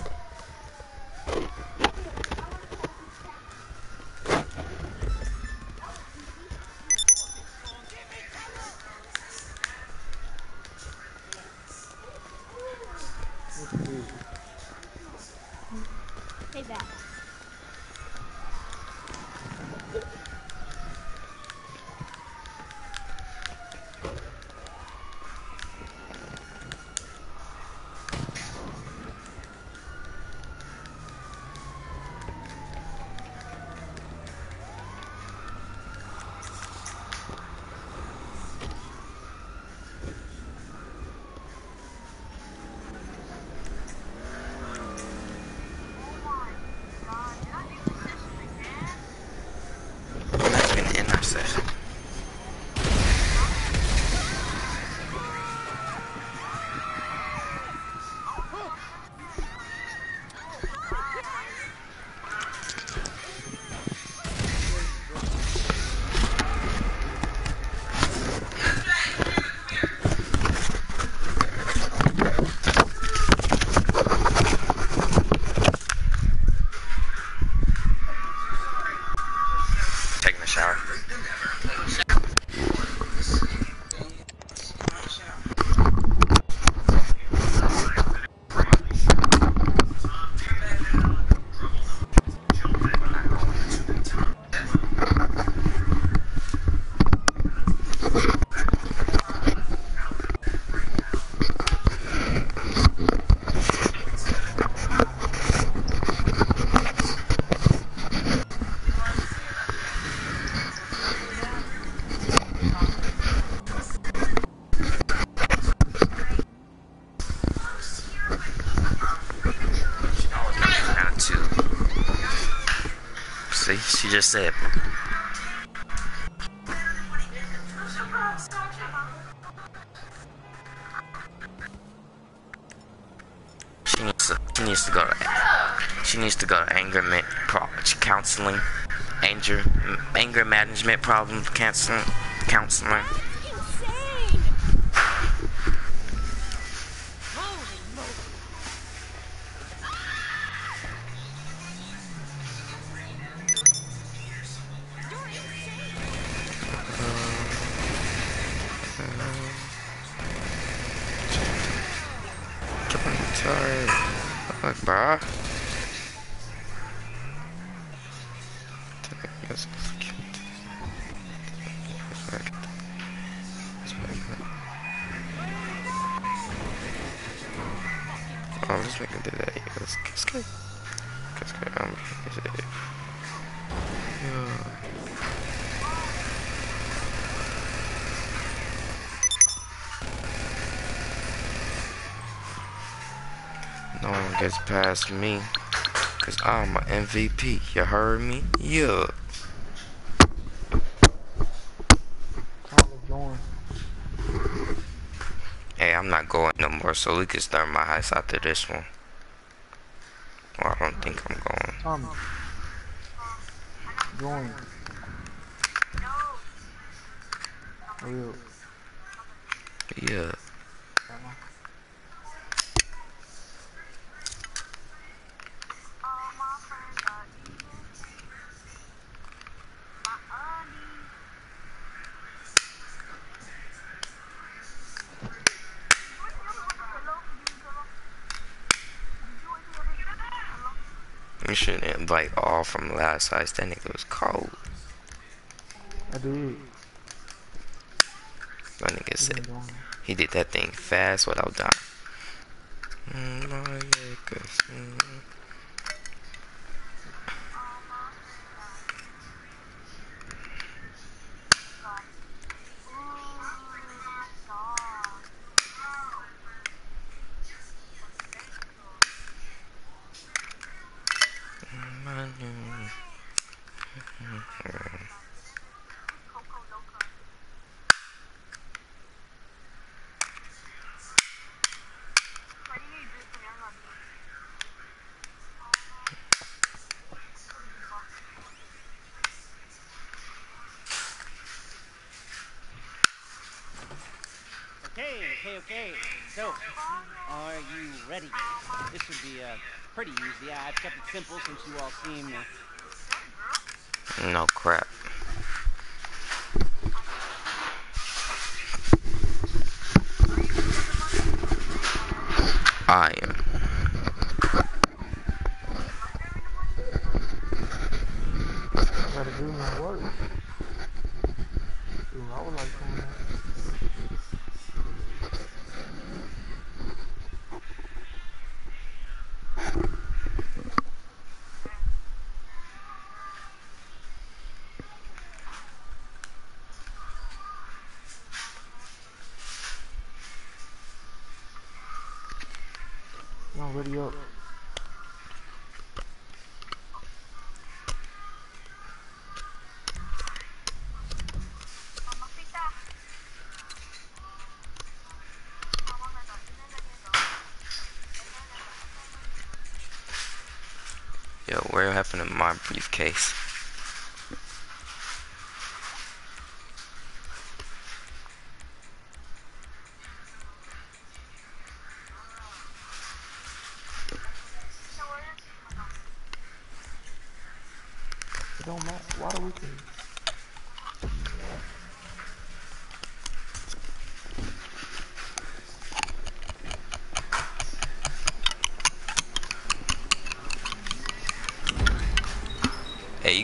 Speaker 1: counseling, anger, anger management problem counseling, counseling. past me. Cause I'm an MVP, you heard me? Yeah. Hey, I'm not going no more, so we can start my house after this one. You should invite all from last heist. That nigga was cold.
Speaker 2: I did.
Speaker 1: That nigga said he did that thing fast without dying. Mm, my niggas, mm. My niggas.
Speaker 6: Okay, okay. So, are you ready? This would be uh, pretty easy. I've kept it simple since you all seem.
Speaker 1: No crap. Yo, where happened to my briefcase?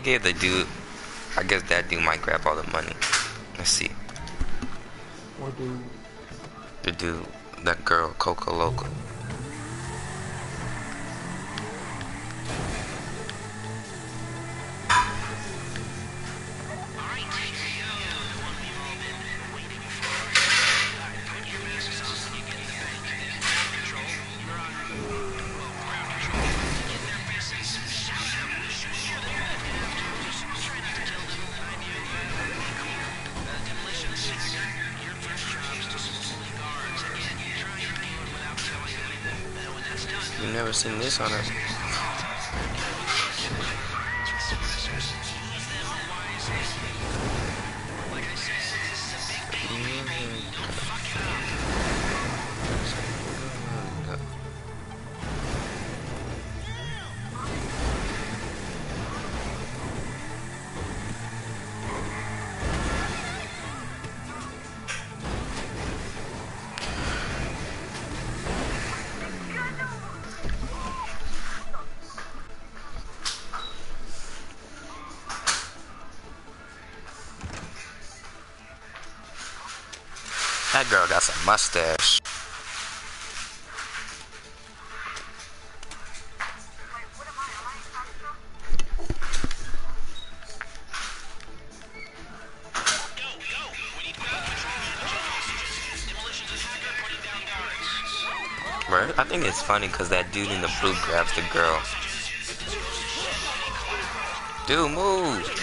Speaker 1: Gave the dude. I guess that dude might grab all the money. Let's see.
Speaker 2: What do?
Speaker 1: The dude, that girl, Coco Loco. That girl got some mustache. I think it's funny because that dude in the blue grabs the girl. Dude, move.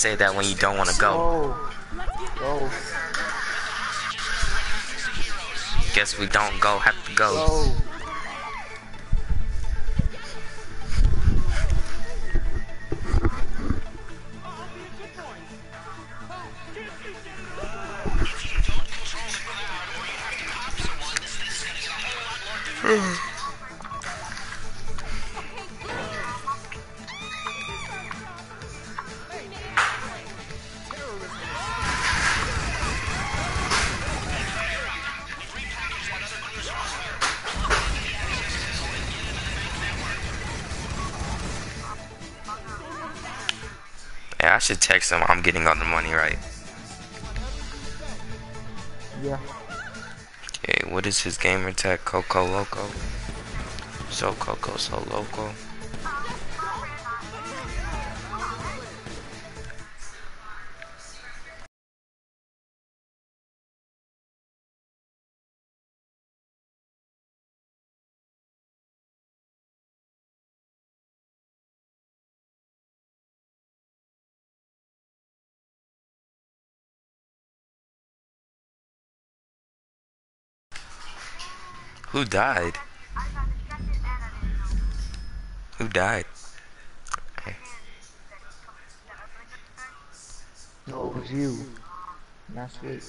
Speaker 1: Say that when you don't want to go.
Speaker 2: Go.
Speaker 1: Guess we don't go, have to go.
Speaker 2: Go.
Speaker 1: Getting all the money right.
Speaker 2: Yeah.
Speaker 1: Okay, what is his gamer tag? Coco Loco. So Coco, so loco. Who died? Who died?
Speaker 2: No, it was you. Not sweet.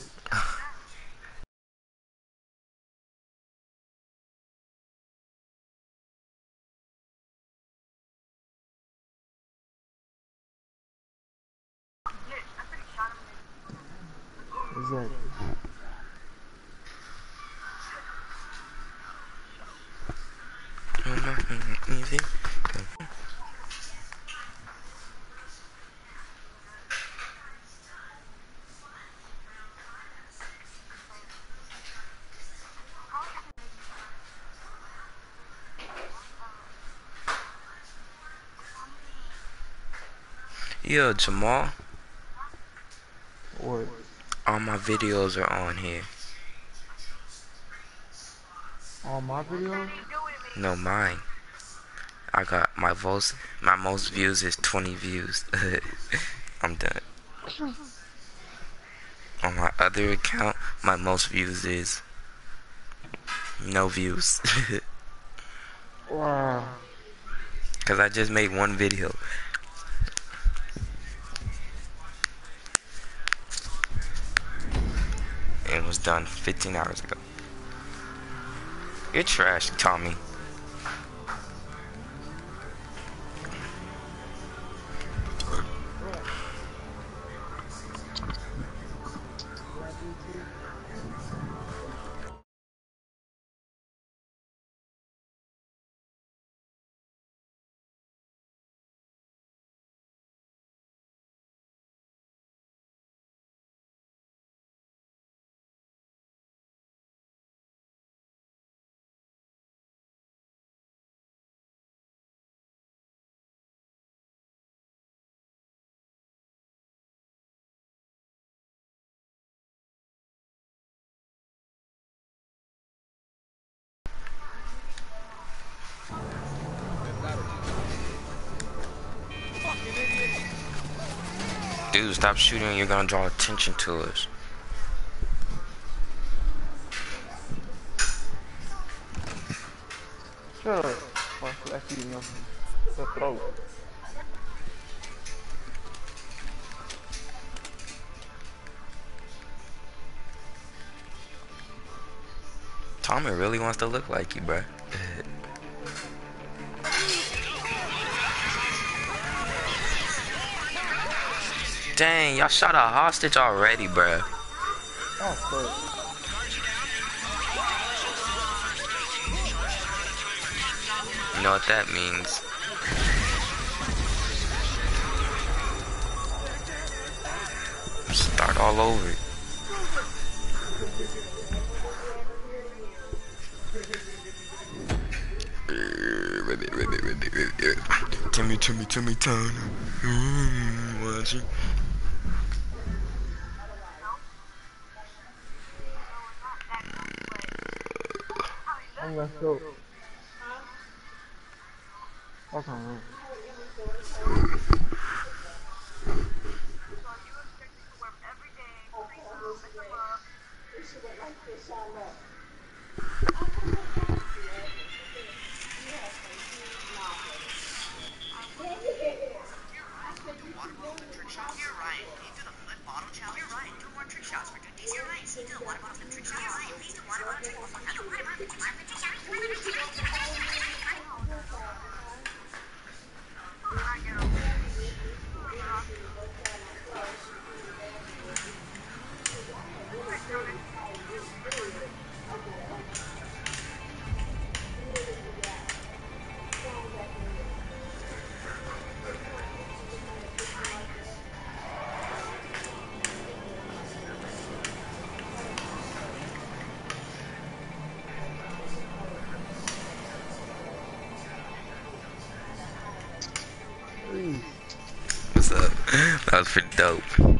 Speaker 2: Exactly.
Speaker 1: Easy. Yo, Jamal,
Speaker 2: What?
Speaker 1: all my videos are on here.
Speaker 2: On my videos?
Speaker 1: No, mine. I got my most my most views is 20 views. I'm done. On my other account, my most views is no views.
Speaker 2: Wow.
Speaker 1: Cause I just made one video. And it was done 15 hours ago. You're trash, Tommy. Stop shooting. You're gonna draw attention to us. Tommy really wants to look like you, bruh. Dang, y'all shot a hostage already, bruh.
Speaker 2: Oh,
Speaker 1: You know what that means. Start all over. Timmy, Timmy, Timmy, Town. Mm, watching.
Speaker 2: I'm messed up. I can't remember.
Speaker 1: Dope.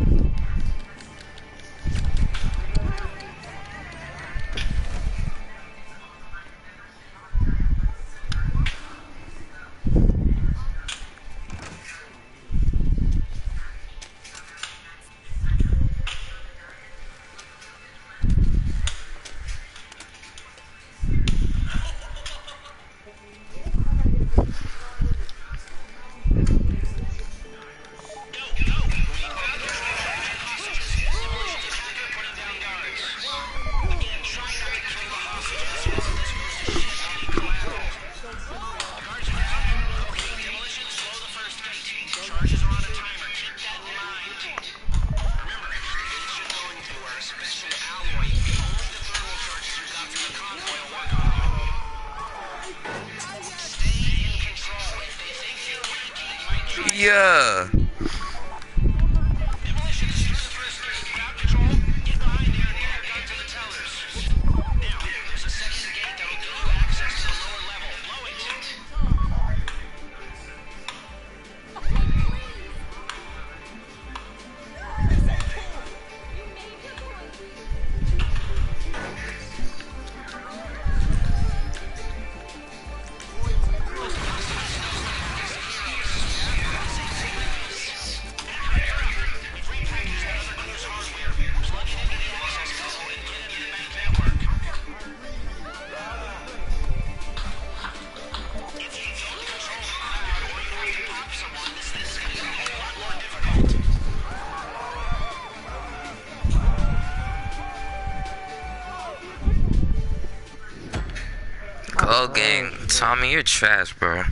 Speaker 1: Go game, Tommy, you're trash, bro.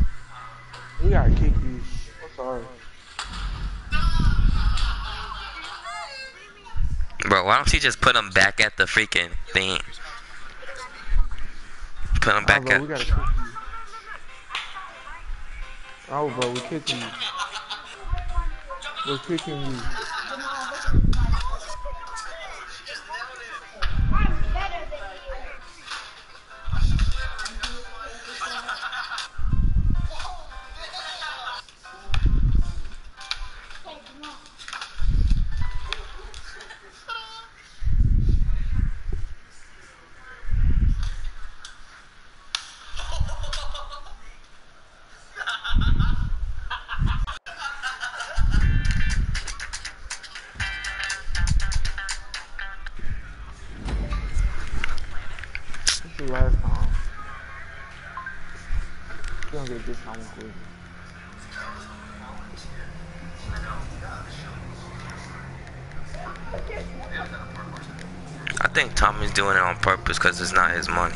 Speaker 2: We gotta kick you. I'm sorry.
Speaker 1: Bro, why don't you just put him back at the freaking thing? Put him
Speaker 2: Oh,
Speaker 1: back
Speaker 2: bro,
Speaker 1: at.
Speaker 2: we gotta kick you. Oh, bro, we're kicking you. We're kicking you.
Speaker 1: Doing it on purpose because it's not his money.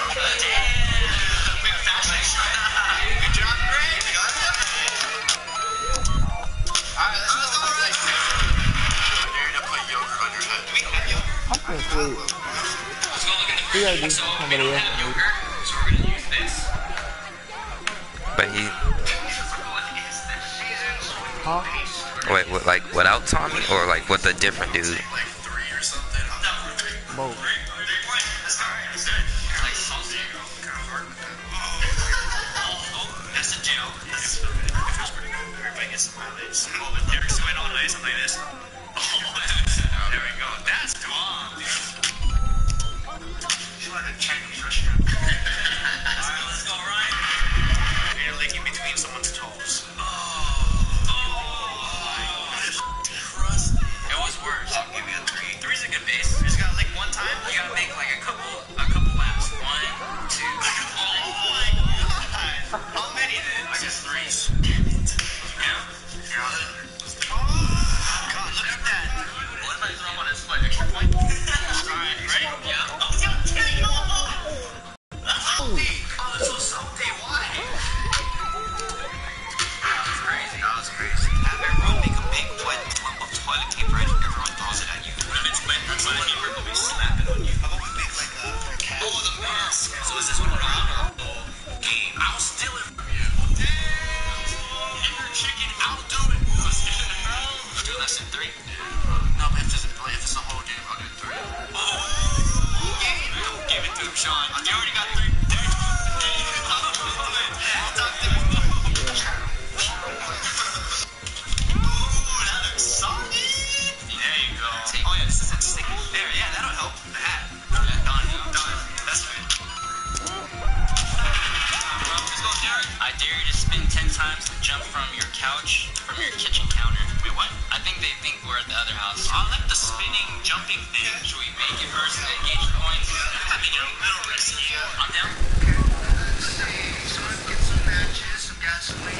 Speaker 2: showed you.
Speaker 3: So we don't have yogurt, so we're gonna use this.
Speaker 7: But he.
Speaker 2: Huh?
Speaker 7: Wait, what, like without Tommy, or like with a different dude?
Speaker 3: couch from your kitchen counter. Wait, what? I think they think we're at the other house. I like the spinning, jumping thing. Should we make it first and then gauge the points? I mean, you're a little risky. I'm down. Okay, let's see. So let's get some matches, some gasoline.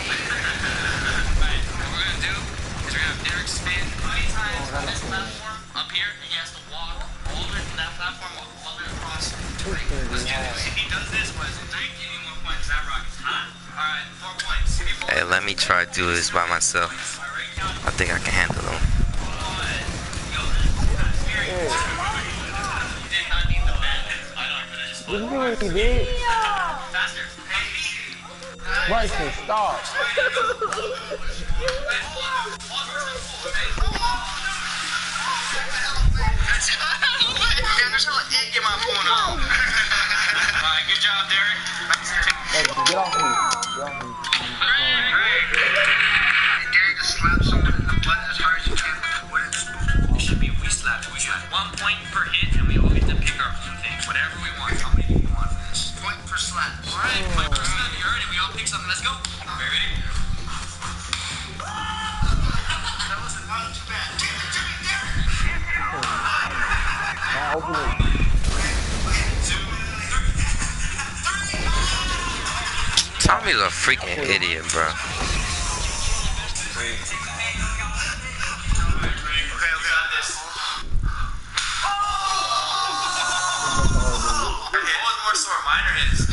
Speaker 3: Alright, what we're gonna do is we're gonna have Derek spin three times on this platform up here, and he has to walk all the from that platform all the way across. Let's do this. If he does this, what is it? Three, give me more points. That rock is hot.
Speaker 7: Hey, let me try to do this by myself. I think I can handle them.
Speaker 2: You know what he did? Bryson, stop.
Speaker 3: My phone. Uh, good job, Derek.
Speaker 2: Get off me. Get off me.
Speaker 3: Derek just someone in the butt as hard as you can should be we. We got one point hit, and we pick our own thing, whatever we want. How many do want for Point slap. All right, point slap. You heard it. We all pick something. Let's go. ready?
Speaker 2: Open it.
Speaker 7: Tommy's a freaking idiot, bro.
Speaker 1: Minor hits.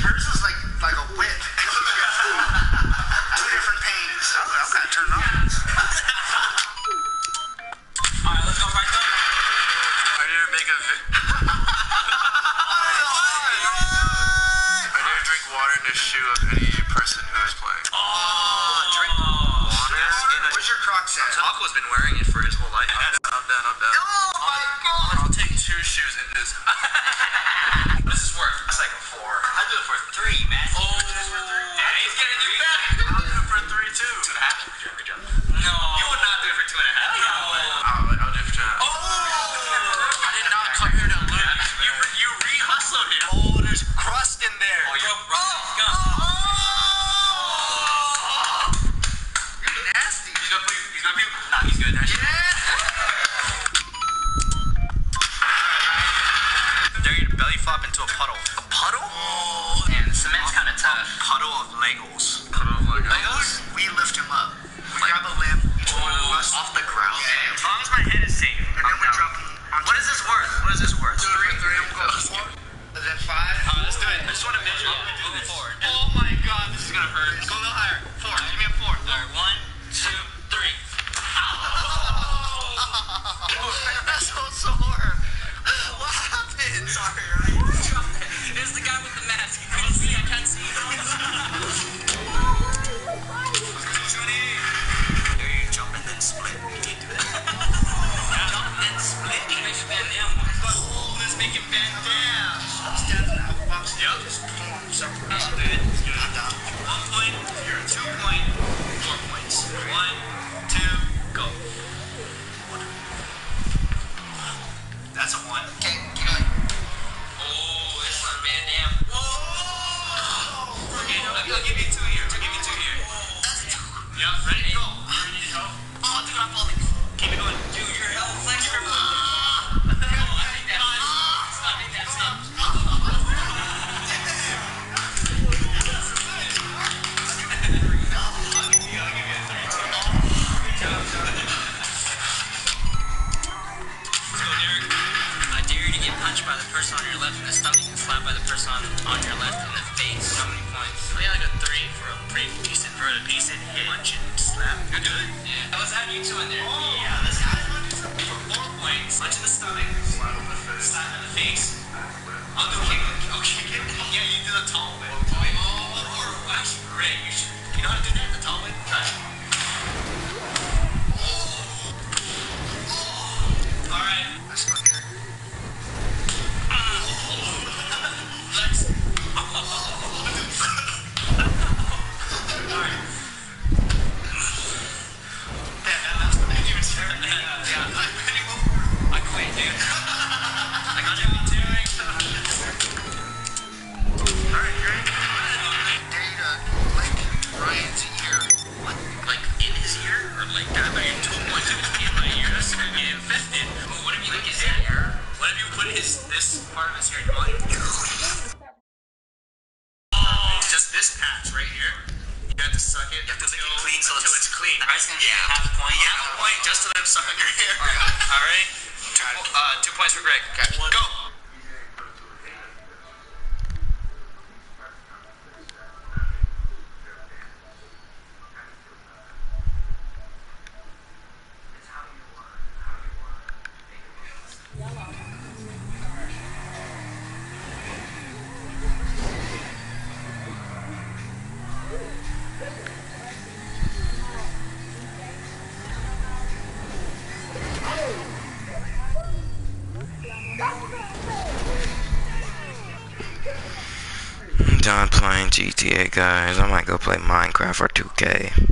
Speaker 1: GTA, guys. I might go play Minecraft or 2K.